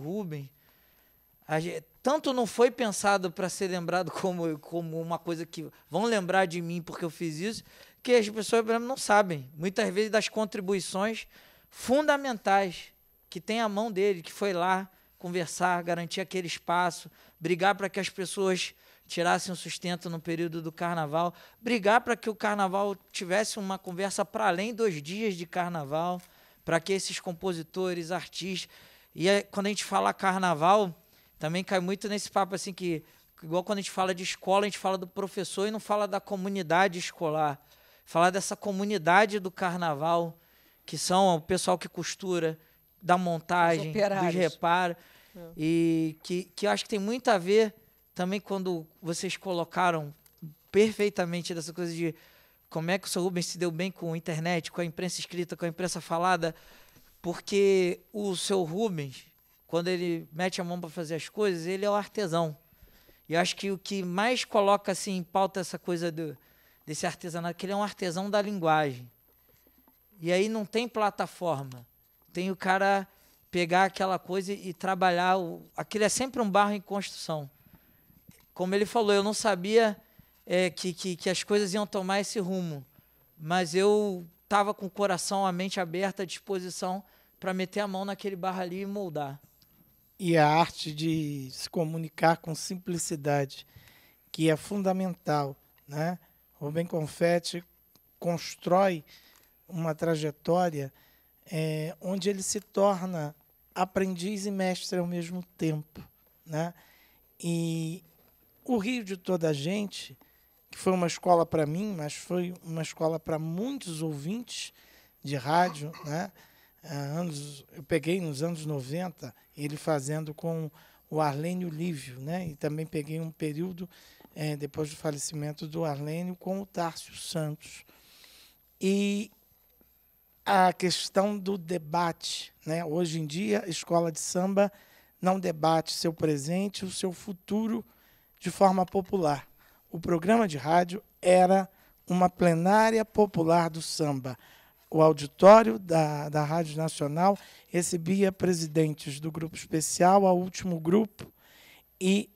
gente, tanto não foi pensado para ser lembrado [LAUGHS] como, como uma coisa que vão lembrar de mim porque eu fiz isso, que as pessoas não sabem, muitas vezes, das contribuições fundamentais que tem a mão dele, que foi lá conversar, garantir aquele espaço, brigar para que as pessoas tirassem o sustento no período do carnaval, brigar para que o carnaval tivesse uma conversa para além dos dias de carnaval, para que esses compositores, artistas. E aí, quando a gente fala carnaval, também cai muito nesse papo assim que, igual quando a gente fala de escola, a gente fala do professor e não fala da comunidade escolar. Falar dessa comunidade do carnaval, que são o pessoal que costura, da montagem, dos reparos. É. E que, que eu acho que tem muito a ver também quando vocês colocaram perfeitamente dessa coisa de como é que o seu Rubens se deu bem com a internet, com a imprensa escrita, com a imprensa falada, porque o seu Rubens, quando ele mete a mão para fazer as coisas, ele é o artesão. E acho que o que mais coloca assim em pauta essa coisa do, desse artesanato, que ele é um artesão da linguagem. E aí não tem plataforma. Tem o cara pegar aquela coisa e trabalhar. O, aquilo é sempre um barro em construção como ele falou, eu não sabia é, que, que, que as coisas iam tomar esse rumo, mas eu estava com o coração, a mente aberta, à disposição para meter a mão naquele barro ali e moldar. E a arte de se comunicar com simplicidade, que é fundamental, né? Rubem Confetti constrói uma trajetória é, onde ele se torna aprendiz e mestre ao mesmo tempo, né? E o Rio de Toda a Gente, que foi uma escola para mim, mas foi uma escola para muitos ouvintes de rádio, né? anos, eu peguei nos anos 90 ele fazendo com o Arlênio Lívio, né? E também peguei um período é, depois do falecimento do Arlênio com o Tárcio Santos. E a questão do debate, né? Hoje em dia, a escola de samba não debate seu presente, o seu futuro de forma popular. O programa de rádio era uma plenária popular do samba. O auditório da, da Rádio Nacional recebia presidentes do grupo especial ao último grupo e,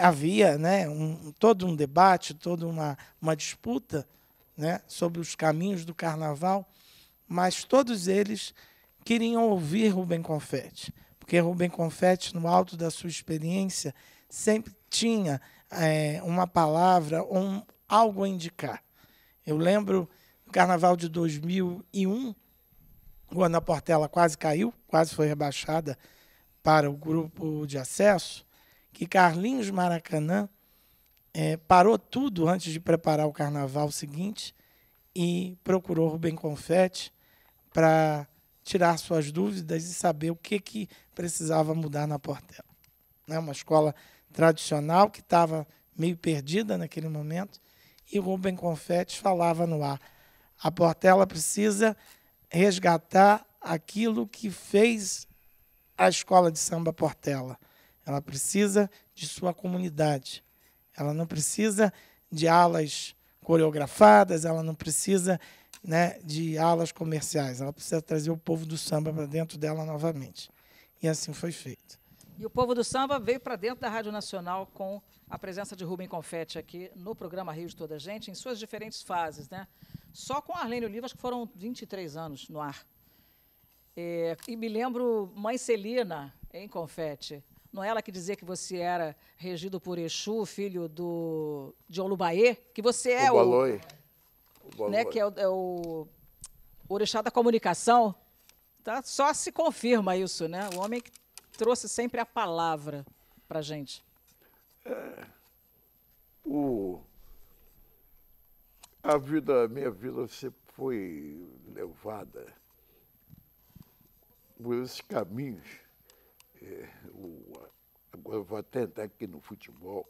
havia né, um, todo um debate, toda uma, uma disputa né, sobre os caminhos do carnaval, mas todos eles queriam ouvir Rubem Confetti, porque Rubem Confetti, no alto da sua experiência, sempre tinha é, uma palavra ou um, algo a indicar. Eu lembro no carnaval de 2001, O Ana Portela quase caiu, quase foi rebaixada para o grupo de acesso, que Carlinhos Maracanã é, parou tudo antes de preparar o carnaval seguinte e procurou Rubem Confetti para tirar suas dúvidas e saber o que, que precisava mudar na Portela. É uma escola tradicional que estava meio perdida naquele momento e Rubem Confetti falava no ar. A Portela precisa resgatar aquilo que fez a escola de samba Portela. Ela precisa de sua comunidade. Ela não precisa de alas coreografadas, ela não precisa né, de alas comerciais. Ela precisa trazer o povo do samba para dentro dela novamente. E assim foi feito. E o povo do samba veio para dentro da Rádio Nacional com a presença de Rubem Confetti aqui no programa Rio de Toda a Gente, em suas diferentes fases. Né? Só com Arlene Olivas, que foram 23 anos no ar. É, e me lembro Mãe Celina, em Confete. Não é ela que dizia que você era regido por Exu, filho do, de Olubaê? Que você é o... Baloi. o, né, que é o, é o orixá da comunicação. Tá? Só se confirma isso, né? O homem que trouxe sempre a palavra para gente. É, o, a vida, a minha vida sempre foi levada por esses caminhos. É, o, agora eu vou até entrar aqui no futebol.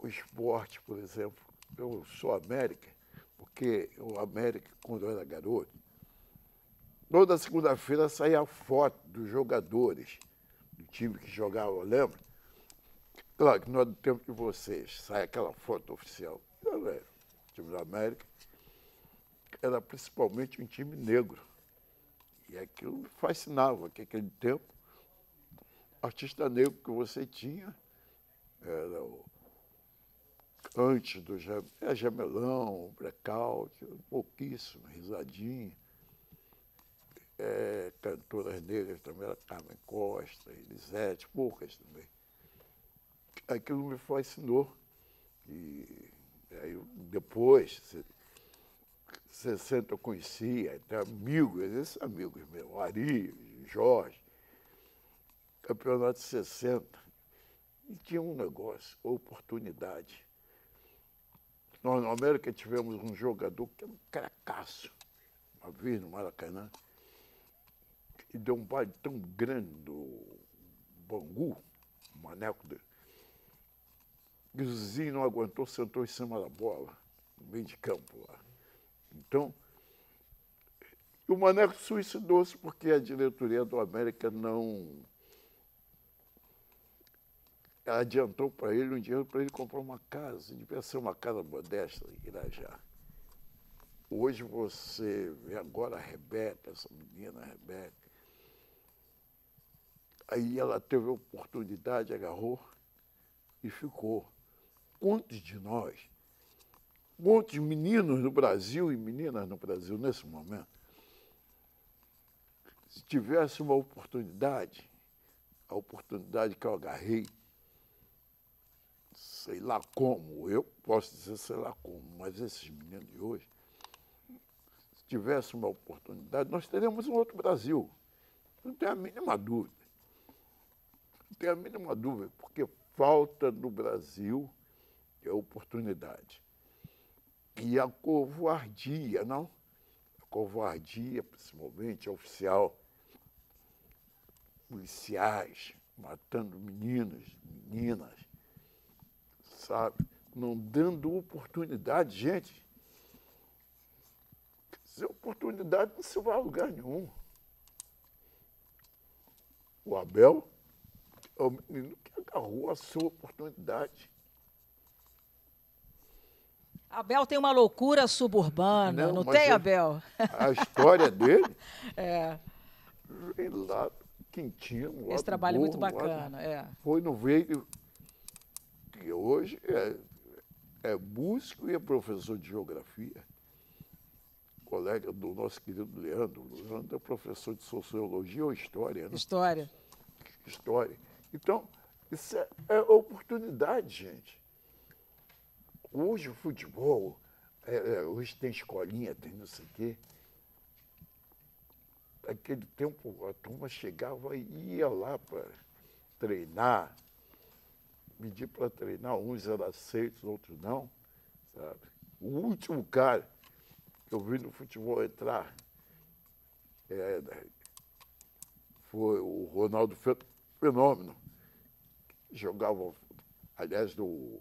O esporte, por exemplo, eu sou América, porque o América, quando eu era garoto, toda segunda-feira saía foto dos jogadores do time que jogava, lembra? Claro que não é do tempo de vocês, sai aquela foto oficial. Eu era time da América, era principalmente um time negro. E aquilo me fascinava, que aquele tempo, o artista negro que você tinha era o, antes do é, Jamelão, Blackout, pouquíssimo, risadinha. É, cantoras negras também, era Carmen Costa, Elisete, poucas também. Aquilo me fascinou. E Aí depois, 60 eu conhecia, até amigos, esses amigos meus, Ari, Jorge, campeonato de 60. E tinha um negócio, oportunidade. Nós na América tivemos um jogador que era um cracaço, uma vez no Maracanã, e deu um baile tão grande do Bangu, maneco dele e o Zizinho não aguentou, sentou em cima da bola, no meio de campo lá. Então, o Maneco suicidou-se porque a diretoria do América não adiantou para ele um dinheiro para ele comprar uma casa. Devia ser uma casa modesta em Irajá. Hoje você vê agora a Rebeca, essa menina a Rebeca. Aí ela teve a oportunidade, agarrou e ficou quantos de nós, quantos meninos no Brasil e meninas no Brasil nesse momento, se tivesse uma oportunidade, a oportunidade que eu agarrei, sei lá como, eu posso dizer sei lá como, mas esses meninos de hoje, se tivesse uma oportunidade, nós teríamos um outro Brasil. Não tenho a mínima dúvida. Não tenho a mínima dúvida, porque falta no Brasil é oportunidade. E a covardia, não? A covardia, principalmente, oficial, policiais, matando meninos, meninas, sabe? Não dando oportunidade, gente. Se oportunidade não se vai a lugar nenhum. O Abel é o menino que agarrou a sua oportunidade. Abel tem uma loucura suburbana, não, não tem, ele, Abel? A história dele [LAUGHS] é. vem lá quentinho. Esse trabalho é muito bacana. é. Foi no veio que hoje é, é músico e é professor de geografia. Colega do nosso querido Leandro. Leandro é professor de sociologia ou história, né? História. História. Então, isso é, é oportunidade, gente. Hoje o futebol, é, é, hoje tem escolinha, tem não sei o quê. naquele tempo a turma chegava e ia lá para treinar, pedir para treinar, uns eram aceitos, outros não, sabe? O último cara que eu vi no futebol entrar é, foi o Ronaldo Fenômeno, que jogava, aliás, do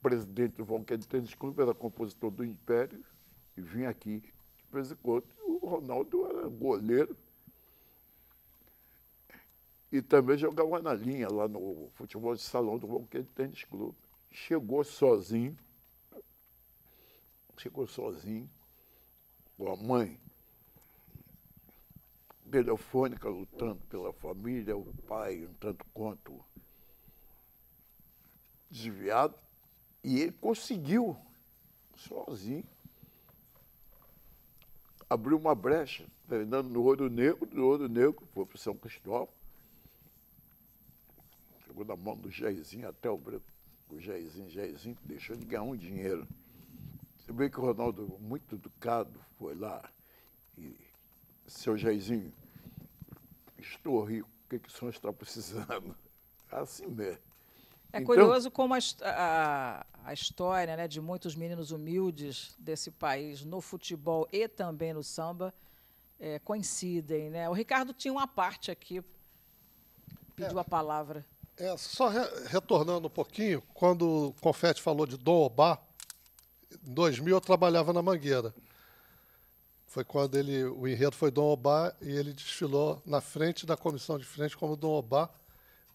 presidente do Volcano Tênis Clube, era compositor do Império, e vinha aqui de vez em quando. O Ronaldo era goleiro e também jogava na linha lá no futebol de salão do Volcano Tênis Clube. Chegou sozinho, chegou sozinho, com a mãe telefônica lutando pela família, o pai um tanto quanto desviado, e ele conseguiu, sozinho, abrir uma brecha, treinando no Ouro Negro, no Ouro Negro, foi para São Cristóvão, chegou na mão do Jairzinho até o, o Jairzinho, Jairzinho deixou de ganhar um dinheiro. Você vê que o Ronaldo, muito educado, foi lá e seu Jairzinho, estou rico, o que, que o senhor está precisando? [LAUGHS] Assim mesmo. É então, curioso como a, a, a história né, de muitos meninos humildes desse país no futebol e também no samba é, coincidem. Né? O Ricardo tinha uma parte aqui, pediu é, a palavra. É, só re, retornando um pouquinho, quando o Confete falou de Dom Obá, em 2000 eu trabalhava na Mangueira. Foi quando ele, o enredo foi Dom Obá e ele desfilou na frente da comissão de frente como Dom Obá,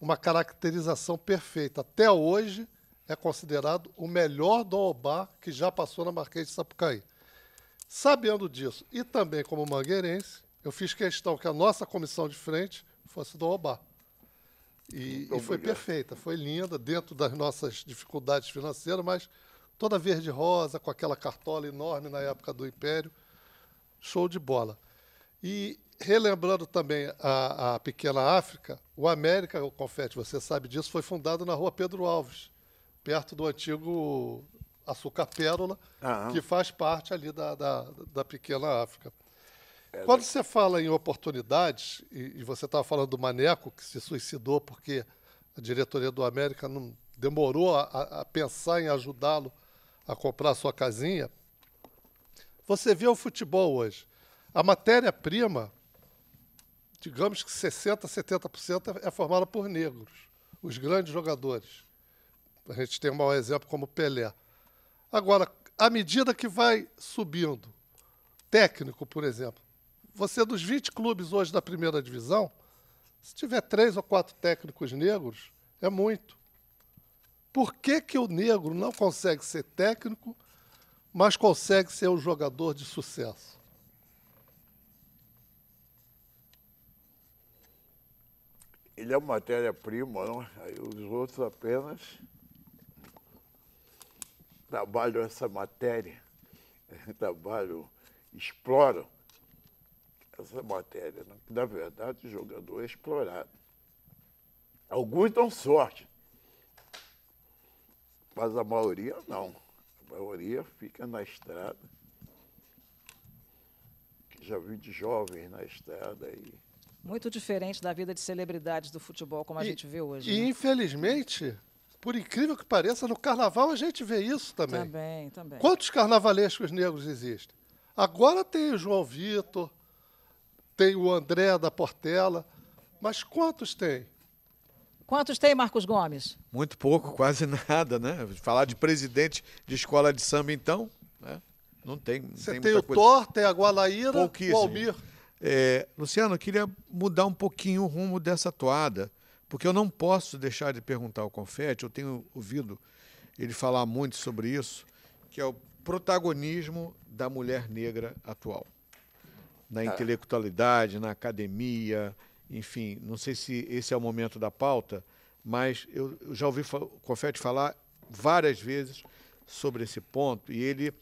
uma caracterização perfeita. Até hoje é considerado o melhor Dom Obá que já passou na Marquês de Sapucaí. Sabendo disso, e também como mangueirense, eu fiz questão que a nossa comissão de frente fosse Dom Obá. E, e foi perfeita, foi linda, dentro das nossas dificuldades financeiras, mas toda verde-rosa, com aquela cartola enorme na época do Império. Show de bola. E relembrando também a, a pequena África, o América, o Confete, você sabe disso, foi fundado na rua Pedro Alves, perto do antigo Açúcar Pérola, que faz parte ali da, da, da pequena África. É, Quando você fala em oportunidades, e, e você estava falando do Maneco, que se suicidou porque a diretoria do América não demorou a, a pensar em ajudá-lo a comprar sua casinha, você vê o futebol hoje. A matéria-prima, digamos que 60%, 70% é formada por negros, os grandes jogadores. A gente tem um mau exemplo como Pelé. Agora, à medida que vai subindo, técnico, por exemplo, você dos 20 clubes hoje da primeira divisão, se tiver três ou quatro técnicos negros, é muito. Por que, que o negro não consegue ser técnico, mas consegue ser um jogador de sucesso? Ele é matéria-prima, não? Aí os outros apenas trabalham essa matéria, [LAUGHS] trabalham, exploram essa matéria. Né? Na verdade, o jogador é explorado. Alguns dão sorte, mas a maioria não. A maioria fica na estrada. Já vi de jovens na estrada aí. Muito diferente da vida de celebridades do futebol, como a gente vê hoje. E, né? infelizmente, por incrível que pareça, no carnaval a gente vê isso também. Também, também. Quantos carnavalescos negros existem? Agora tem o João Vitor, tem o André da Portela, mas quantos tem? Quantos tem, Marcos Gomes? Muito pouco, [LAUGHS] quase nada, né? Falar de presidente de escola de samba, então, né? não tem. Você tem, tem o coisa... Thor, tem a Gualaíra, o Almir. É, Luciano, eu queria mudar um pouquinho o rumo dessa toada, porque eu não posso deixar de perguntar ao Confete, eu tenho ouvido ele falar muito sobre isso, que é o protagonismo da mulher negra atual na ah. intelectualidade, na academia, enfim, não sei se esse é o momento da pauta, mas eu, já ouvi o Confete falar várias vezes sobre esse ponto e ele,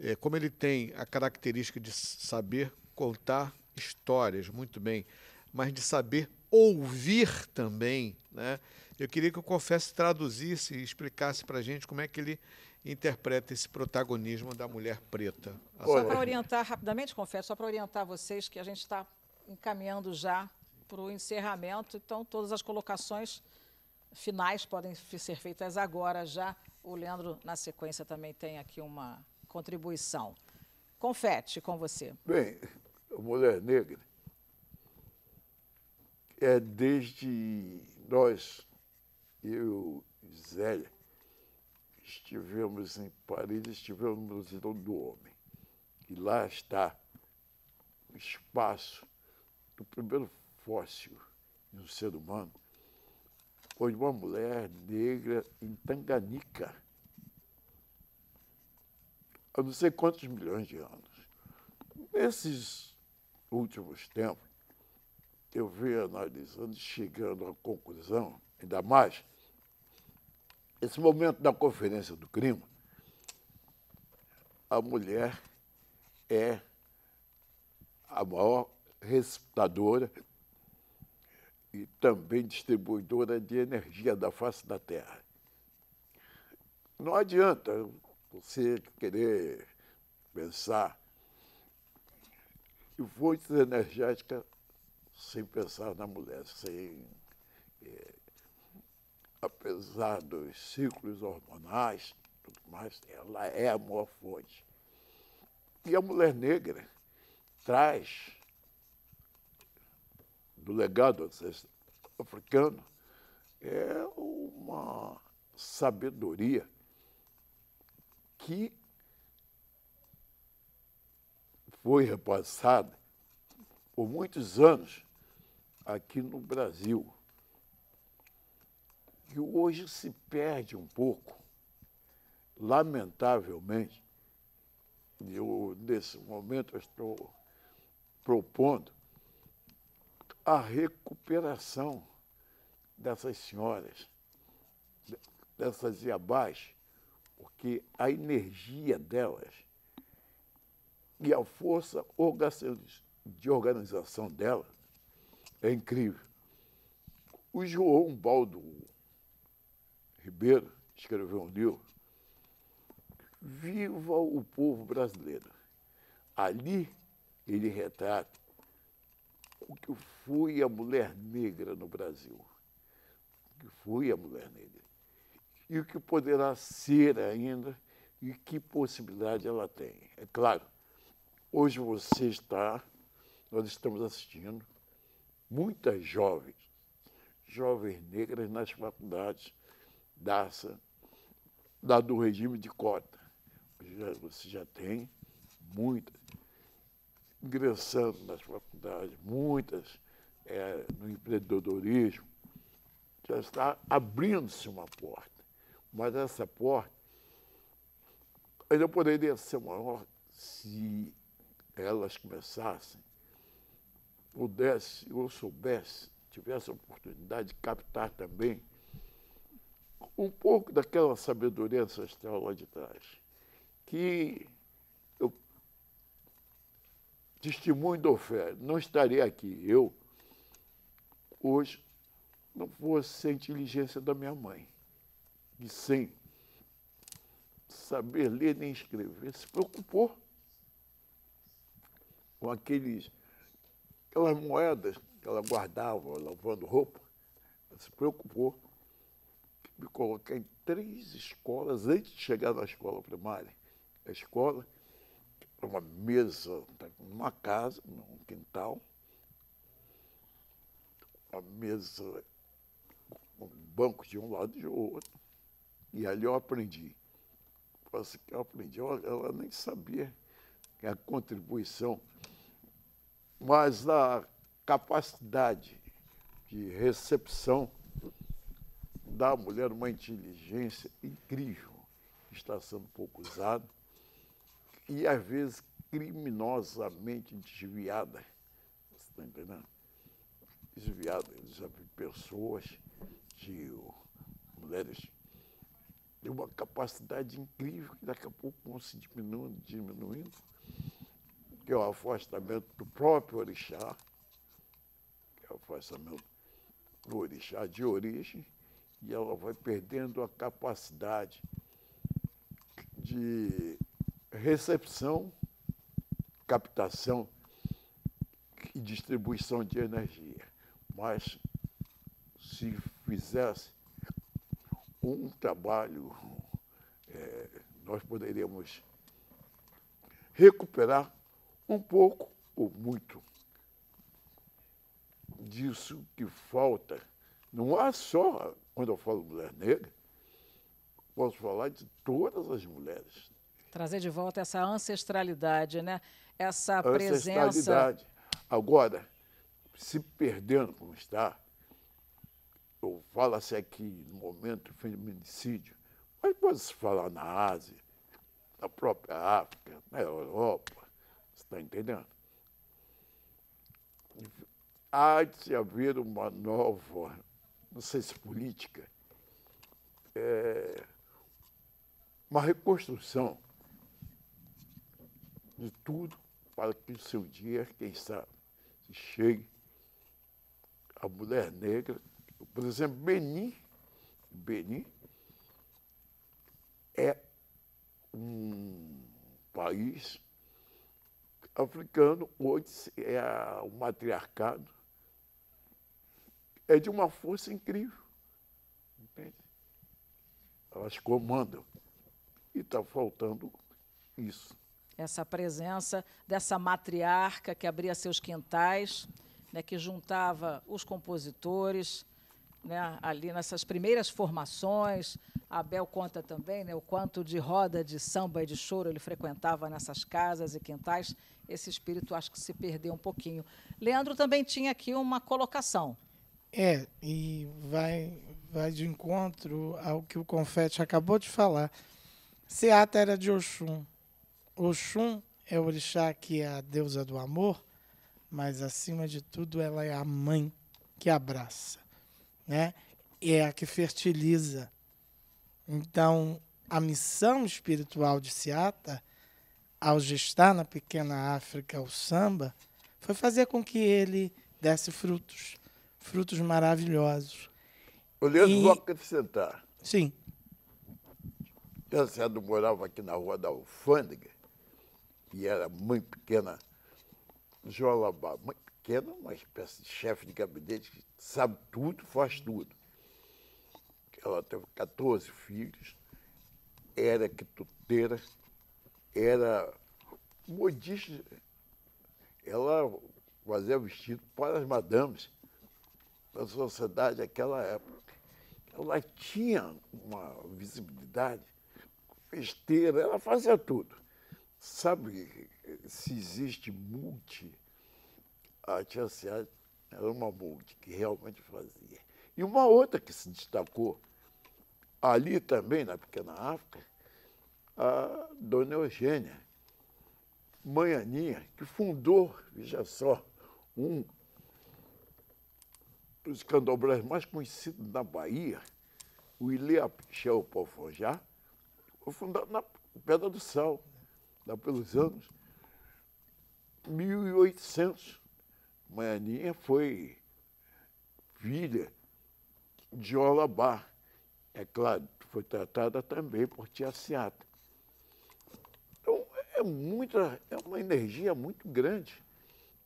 é, como ele tem a característica de saber contar histórias muito bem, mas de saber ouvir também, né? Eu queria que o Confesse traduzisse e explicasse para a gente como é que ele interpreta esse protagonismo da mulher preta. Só para orientar rapidamente, Confesse, só para orientar vocês que a gente está encaminhando já para o encerramento, então todas as colocações finais podem ser feitas agora já. O Leandro, na sequência, também tem aqui uma contribuição. Confete com você. Bem, mulher negra é desde nós, eu e Zélia, estivemos em Paris, estivemos no Museu do Homem. E lá está o espaço do primeiro fóssil de um ser humano, foi uma mulher negra em Tanganica, há não sei quantos milhões de anos. Nesses últimos tempos, eu venho analisando, chegando à conclusão, ainda mais, esse momento da conferência do crime, a mulher é a maior receptadora e também distribuidora de energia da face da Terra. Não adianta você querer pensar em fontes energéticas sem pensar na mulher, sem, é, apesar dos ciclos hormonais, tudo mais, ela é a maior fonte. E a mulher negra traz do legado africano é uma sabedoria que foi repassada por muitos anos aqui no Brasil. E hoje se perde um pouco, lamentavelmente, eu, nesse momento, estou propondo a recuperação dessas senhoras, dessas iabás, porque a energia delas e a força de organização delas é incrível. O João Baldo Ribeiro escreveu um livro, Viva o Povo Brasileiro. Ali ele retrata o que foi a mulher negra no Brasil, o que foi a mulher negra, e o que poderá ser ainda e que possibilidade ela tem. É claro, hoje você está, nós estamos assistindo muitas jovens, jovens negras nas faculdades dessa, da, do regime de cota. Já, você já tem muitas ingressando nas faculdades, muitas é, no empreendedorismo, já está abrindo-se uma porta. Mas essa porta ainda poderia ser maior se elas começassem, pudesse ou soubesse, tivesse a oportunidade de captar também um pouco daquela sabedoria ancestral lá de trás, que testemunho da fé, não estaria aqui. Eu hoje não fosse a inteligência da minha mãe, e sem saber ler nem escrever, se preocupou com aqueles, aquelas moedas que ela guardava lavando roupa, ela se preocupou me colocar em três escolas antes de chegar na escola primária. A escola uma mesa numa casa, num quintal, uma mesa, um banco de um lado e de outro. E ali eu aprendi. Assim, eu aprendi, ela, ela nem sabia a contribuição, mas a capacidade de recepção da mulher, uma inteligência incrível, está sendo pouco usada e às vezes criminosamente desviada. Você está entendendo? Desviada. Eu já vi pessoas de mulheres de uma capacidade incrível que daqui a pouco vão se diminuindo, diminuindo, que é o afastamento do próprio orixá, que é o afastamento do orixá de origem, e ela vai perdendo a capacidade de recepção, captação e distribuição de energia. Mas se fizesse um trabalho, é, nós poderíamos recuperar um pouco ou muito disso que falta. Não há só, quando eu falo mulher negra, posso falar de todas as mulheres. Trazer de volta essa ancestralidade, né? Essa presença. Ancestralidade. Agora, se perdendo como está, ou fala-se aqui no momento do feminicídio, mas pode-se falar na Ásia, na própria África, na Europa, você está entendendo? Há de haver uma nova, não sei se política, é, uma reconstrução de tudo para que o seu dia, quem sabe, chegue a mulher negra por exemplo, Benin, Benin é um país africano onde é o matriarcado é de uma força incrível. Entende? Elas comandam. E está faltando isso. Essa presença dessa matriarca que abria seus quintais, né, que juntava os compositores, né, ali nessas primeiras formações. Abel conta também né, o quanto de roda de samba e de choro ele frequentava nessas casas e quintais. Esse espírito acho que se perdeu um pouquinho. Leandro também tinha aqui uma colocação. É, e vai, vai de encontro ao que o Confete acabou de falar. Seata era de Oxum. Oxum é o orixá que é a deusa do amor, mas acima de tudo ela é a mãe que abraça né? é a que fertiliza. Então, a missão espiritual de Seata, ao gestar na pequena África o samba, foi fazer com que ele desse frutos, frutos maravilhosos. Leandro, e... vou acrescentar. Sim. Seata morava aqui na rua da Alfândega, e era mãe pequena, Jolabá, mãe pequena, uma espécie de chefe de gabinete que sabe tudo, faz tudo. Ela teve 14 filhos, era quituteira, era modista. Ela fazia vestido para as madames da sociedade daquela época. Ela tinha uma visibilidade festeira, ela fazia tudo. Sabe se existe multi a tia Seara era uma multi que realmente fazia. E uma outra que se destacou ali também, na Pequena África, a dona Eugênia, mãe Aninha, que fundou, veja só, um dos candomblés mais conhecidos da Bahia, o Ilê Pichel Pofojá, foi fundado na Pedra do Sal, lá pelos anos 1800. Maianinha foi filha de Olabá. É claro, foi tratada também por Tia Seata. Então, é, muita, é uma energia muito grande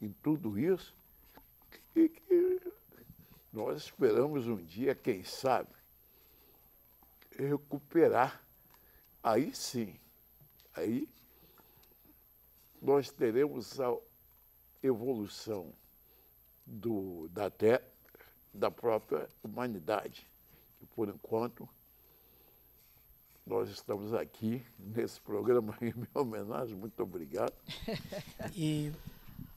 em tudo isso que, que nós esperamos um dia, quem sabe, recuperar. Aí sim, aí nós teremos a evolução do, da, terra, da própria humanidade. E, por enquanto, nós estamos aqui nesse programa [LAUGHS] em minha homenagem. Muito obrigado. [LAUGHS] E,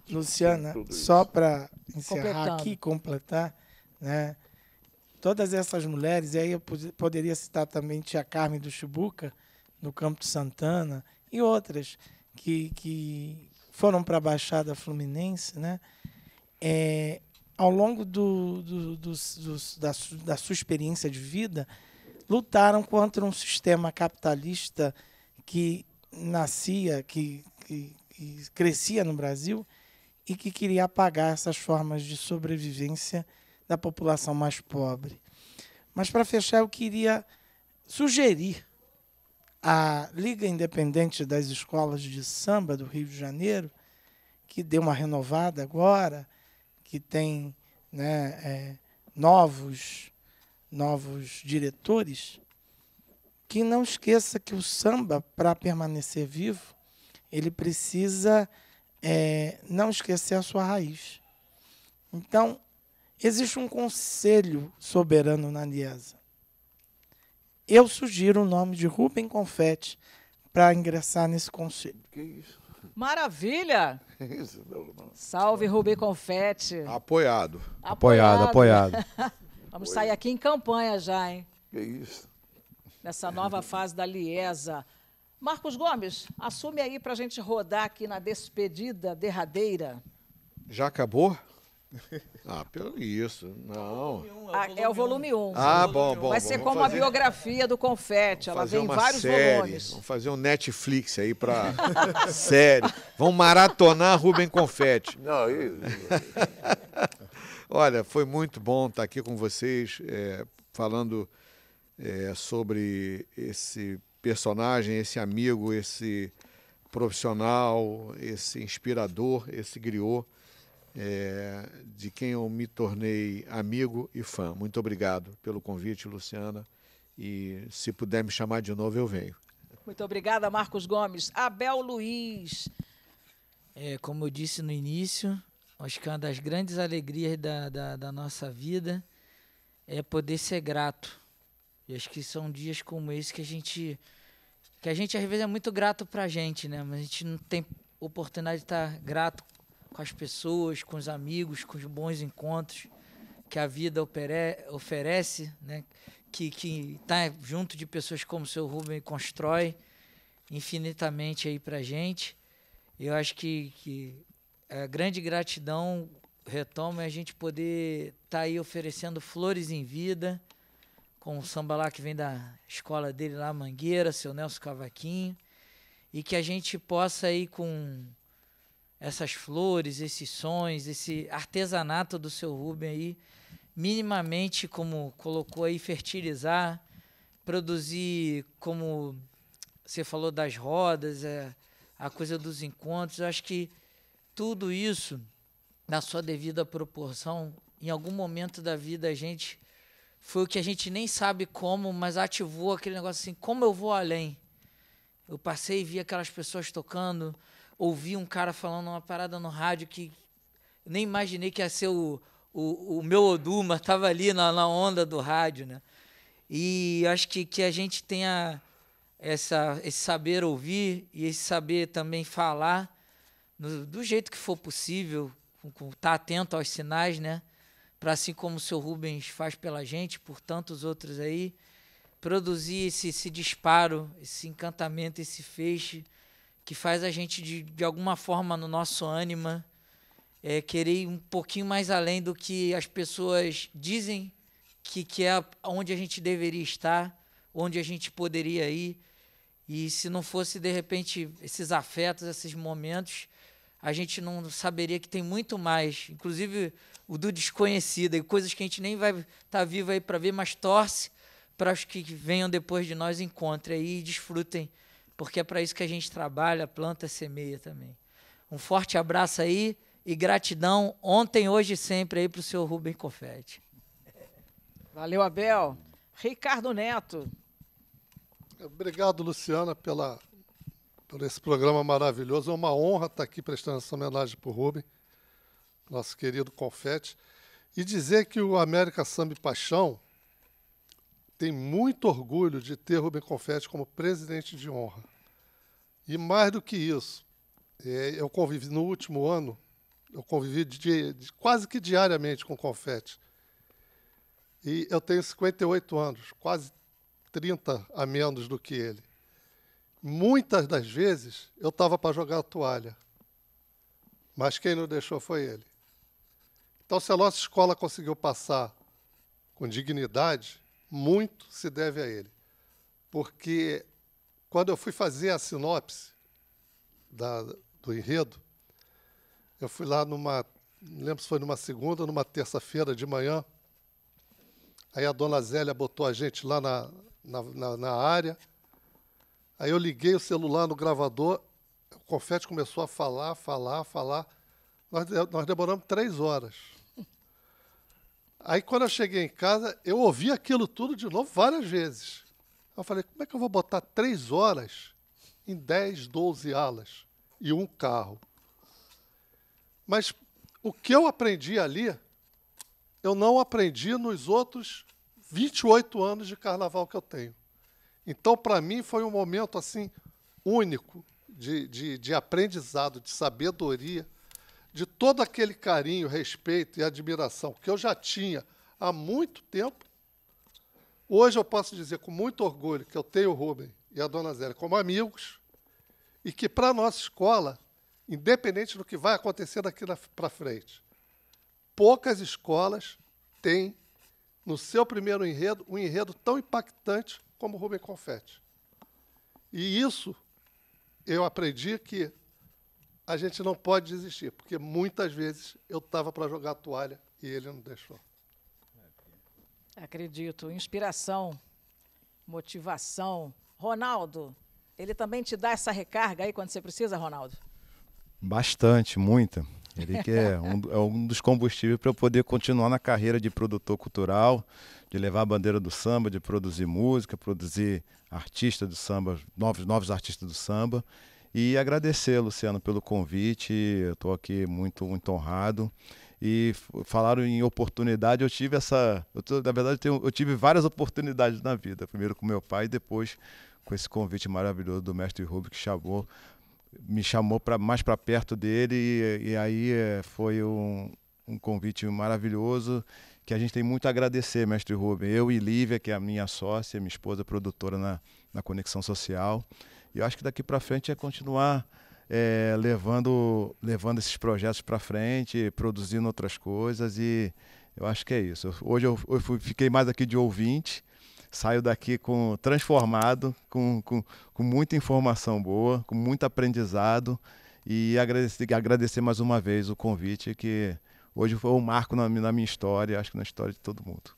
Luciana, só para encerrar aqui, completar, né? Todas essas mulheres, e aí eu poderia citar também Tia Carmen do Chubuca, no Campo de Santana, e outras que, que foram para a Baixada Fluminense, né? é, ao longo do, do, do, da, da sua experiência de vida, lutaram contra um sistema capitalista que nascia, que, que, que, crescia no Brasil e que queria apagar essas formas de sobrevivência da população mais pobre. Mas para fechar, eu queria sugerir à Liga Independente das Escolas de Samba do Rio de Janeiro, que deu uma renovada agora, que tem né, é, novos, novos diretores, que não esqueça que o samba, para permanecer vivo, ele precisa é, não esquecer a sua raiz. Então, existe um conselho soberano na Niesa. Eu sugiro o nome de Rubem Confetti para ingressar nesse conselho. Que isso? Maravilha! [LAUGHS] Que isso? Não, não. Salve, Rubem Confetti. Apoiado. Apoiado, apoiado. [LAUGHS] Vamos sair aqui em campanha já, hein? Que isso? Nessa nova fase da Liesa. Marcos Gomes, assume aí para a gente rodar aqui na despedida derradeira. Já acabou? [LAUGHS] Ah, pelo isso. Não. Ah, é o volume 1. Ah, bom, bom. Vai bom. ser como a fazer- biografia do Confete. Ela vem em vários série. volumes. Vamos fazer um Netflix aí pra [LAUGHS] série. Vamos maratonar Rubem Confetti. Não, isso. [LAUGHS] Olha, foi muito bom estar aqui com vocês, é, falando é, sobre esse personagem, esse amigo, esse profissional, esse inspirador, esse griot, é, de quem eu me tornei amigo e fã. Muito obrigado pelo convite, Luciana. E se puder me chamar de novo, eu venho. Muito obrigada, Marcos Gomes. Abel Luiz. É, como eu disse no início, acho que uma das grandes alegrias da, da, da nossa vida é poder ser grato. E acho que são dias como esse que a gente, que a gente às vezes é muito grato pra gente, né? Mas a gente não tem oportunidade de estar grato com as pessoas, com os amigos, com os bons encontros que a vida oferece, né? Que que tá junto de pessoas como o seu Rubem constrói infinitamente aí pra gente. Eu acho que, que a grande gratidão retoma é a gente poder estar aí oferecendo flores em vida, com o samba lá que vem da escola dele lá, Mangueira, seu Nelson Cavaquinho, e que a gente possa aí com essas flores, esses sons, esse artesanato do seu Rubem aí, minimamente, como colocou aí, fertilizar, produzir, como você falou das rodas, é, a coisa dos encontros, eu acho que tudo isso, na sua devida proporção, em algum momento da vida a gente foi o que a gente nem sabe como, mas ativou aquele negócio assim, como eu vou além? Eu passei e vi aquelas pessoas tocando, ouvi um cara falando uma parada no rádio que nem imaginei que ia ser o, o, o meu Oduma, [LAUGHS] estava ali na, na onda do rádio, né? E acho que, que a gente tenha essa, esse saber ouvir e esse saber também falar no- do jeito que for possível, estar tá atento aos sinais, né? Para assim como o seu Rubens faz pela gente, por tantos outros aí, produzir esse, esse disparo, esse encantamento, esse feixe que faz a gente, de, de alguma forma, no nosso ânima, é, querer ir um pouquinho mais além do que as pessoas dizem que, que é onde a gente deveria estar, onde a gente poderia ir. E se não fosse, de repente, esses afetos, esses momentos, a gente não saberia que tem muito mais, inclusive o do desconhecido, e coisas que a gente nem vai estar tá vivo aí para ver, mas torce para os que venham depois de nós encontrem aí e desfrutem, porque é para isso que a gente trabalha, planta, semeia também. Um forte abraço aí e gratidão ontem, hoje e sempre aí para o senhor Rubem Confetti. Valeu, Abel. Ricardo Neto. Obrigado, Luciana, pela, por esse programa maravilhoso. É uma honra estar aqui prestando essa homenagem para o Rubem, nosso querido Confete. E dizer que o América Samba e Paixão tem muito orgulho de ter Rubem Confete como presidente de honra. E mais do que isso, é, eu convivi no último ano, eu convivi di- di- quase que diariamente com o Confete. E eu tenho 58 anos, quase 30 a menos do que ele. Muitas das vezes eu estava para jogar a toalha, mas quem não deixou foi ele. Então, se a nossa escola conseguiu passar com dignidade, muito se deve a ele. Porque quando eu fui fazer a sinopse da- do enredo, eu fui lá numa, não lembro se foi numa segunda ou numa terça-feira de manhã, Aí a dona Zélia botou a gente lá na, na, na, na área. Aí eu liguei o celular no gravador, o confete começou a falar, falar, falar. Nós, nós demoramos três horas. Aí quando eu cheguei em casa, eu ouvi aquilo tudo de novo várias vezes. Eu falei, como é que eu vou botar três horas em 10, 12 alas e um carro? Mas o que eu aprendi ali, eu não aprendi nos outros 28 anos de carnaval que eu tenho. Então, para mim, foi um momento assim único de, de, de aprendizado, de sabedoria, de todo aquele carinho, respeito e admiração que eu já tinha há muito tempo. Hoje eu posso dizer com muito orgulho que eu tenho o Rubem e a Dona Zélia como amigos e que para a nossa escola, independente do que vai acontecer daqui para frente, poucas escolas têm no seu primeiro enredo um enredo tão impactante como o Rubem Confetti. E isso eu aprendi que a gente não pode desistir, porque muitas vezes eu estava para jogar a toalha e ele não deixou. Acredito. Inspiração, motivação. Ronaldo, ele também te dá essa recarga aí quando você precisa, Ronaldo? Bastante, muita. Ele que é um, é um dos combustíveis para eu poder continuar na carreira de produtor cultural, de levar a bandeira do samba, de produzir música, produzir artistas do samba, novos, novos artistas do samba. E agradecer, Luciano, pelo convite. Eu estou aqui muito, muito honrado. E falaram em oportunidade, eu tive essa. Eu tô- na verdade, eu, tenho- eu tive várias oportunidades na vida. Primeiro com meu pai depois com esse convite maravilhoso do mestre Rubio que chamou me chamou para mais para perto dele e, e aí eh, foi um, um convite maravilhoso que a gente tem muito a agradecer, mestre Rubem. Eu e Lívia, que é a minha sócia, minha esposa produtora na, na Conexão Social. E eu acho que daqui para frente é continuar eh, levando, levando esses projetos para frente, produzindo outras coisas e eu acho que é isso. Hoje eu, eu fui- fiquei mais aqui de ouvinte, saio daqui com transformado, com, com, com muita informação boa, com muito aprendizado e agradecer, agradecer mais uma vez o convite que hoje foi um marco na, na minha história, acho que na história de todo mundo.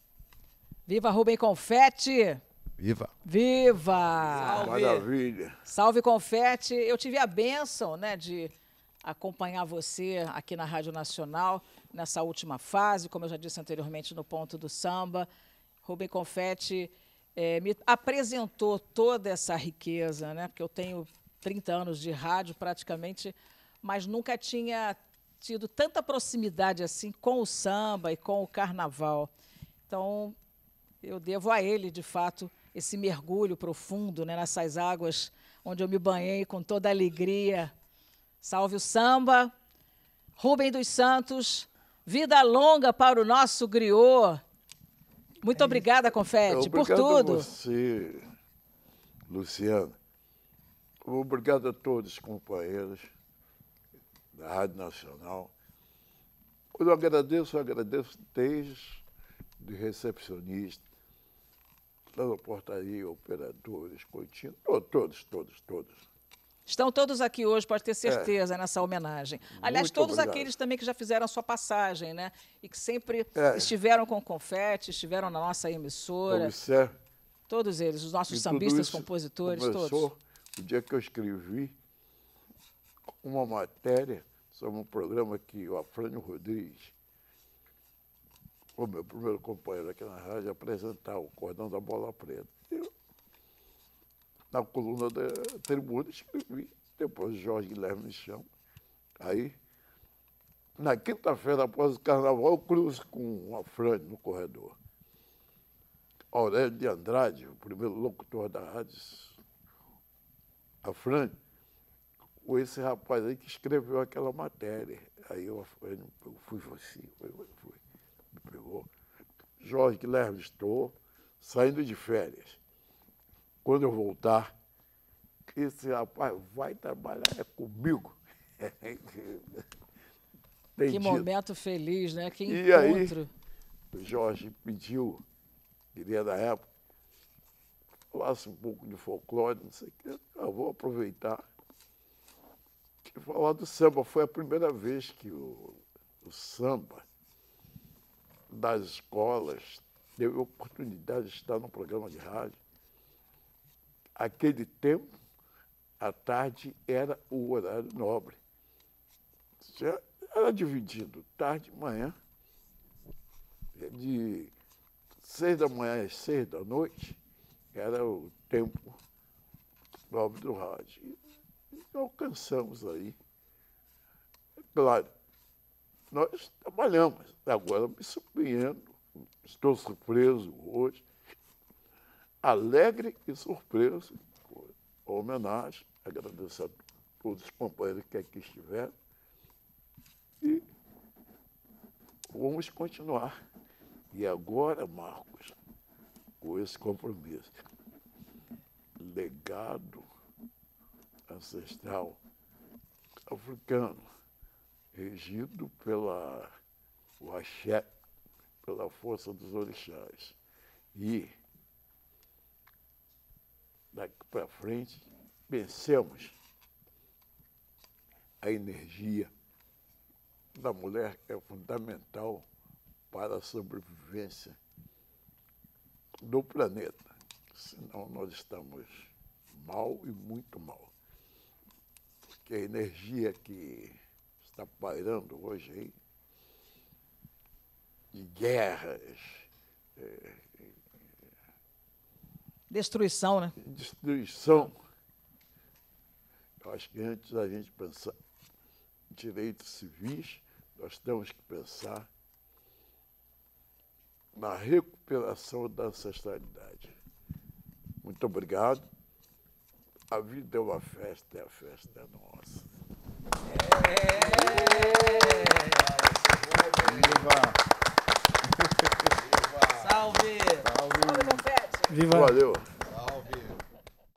Viva Rubem Confete! Viva! Viva! Maravilha. Salve Confete! Eu tive a bênção né, de acompanhar você aqui na Rádio Nacional nessa última fase, como eu já disse anteriormente, no ponto do samba. Rubem Confete eh, me apresentou toda essa riqueza, né? Porque eu tenho 30 anos de rádio praticamente, mas nunca tinha tido tanta proximidade assim com o samba e com o carnaval. Então, eu devo a ele, de fato, esse mergulho profundo né, nessas águas onde eu me banhei com toda alegria. Salve o samba, Rubem dos Santos, vida longa para o nosso griot. Muito obrigada, Confete, por Obrigado a tudo. você, Luciano. Obrigado a todos os companheiros da Rádio Nacional. Eu agradeço, eu agradeço desde de recepcionista, toda a portaria, operadores, contínuos, to- todos, todos, todos. Estão todos aqui hoje, pode ter certeza, nessa homenagem. Aliás, Muito todos obrigado. aqueles também que já fizeram a sua passagem, né? E que sempre É. estiveram com confete, estiveram na nossa emissora. Observe. Todos eles, os nossos E sambistas, compositores, todos. O dia que eu escrevi uma matéria sobre um programa que o Afrânio Rodrigues, o meu primeiro companheiro aqui na rádio, apresentava o Cordão da Bola Preta. Eu, na coluna da tribuna, escrevi. Depois Jorge Guilherme me chama. Aí, na quinta-feira, após o carnaval, eu cruzo com o Afrânio no corredor. Aurélio de Andrade, o primeiro locutor da rádio, a com esse rapaz aí que escreveu aquela matéria. Aí eu, eu fui assim, fui, fui, me pegou. Jorge Guilherme, estou saindo de férias. Quando eu voltar, esse rapaz vai trabalhar é comigo. [LAUGHS] Que Entendido. momento feliz, né? Que E aí? encontro. o Jorge pediu, queria da época, falasse um pouco de folclore, não sei o quê. Eu vou aproveitar falar do samba. Foi a primeira vez que o, o samba das escolas teve a oportunidade de estar num programa de rádio. Aquele tempo, a tarde era o horário nobre. Já Era dividido tarde e manhã. De seis da manhã às seis da noite era o tempo nobre do rádio. E alcançamos aí. É claro, nós trabalhamos. Agora me surpreendo, estou surpreso hoje, alegre e surpreso. Homenagem, agradeço a todos os companheiros que aqui estiveram. E vamos continuar. E agora, Marcos, com esse compromisso, legado ancestral africano, regido pela o axé, pela força dos orixás. E daqui para frente, pensemos a energia da mulher é fundamental para a sobrevivência do planeta. Senão nós estamos mal e muito mal. Porque a energia que está pairando hoje aí, de guerras, é, Destruição, né? destruição. Eu acho que antes da gente pensar em direitos civis, nós temos que pensar na recuperação da ancestralidade. Muito obrigado. A vida é uma festa e a festa é nossa. Salve! Olha, confete. Viva Valeu.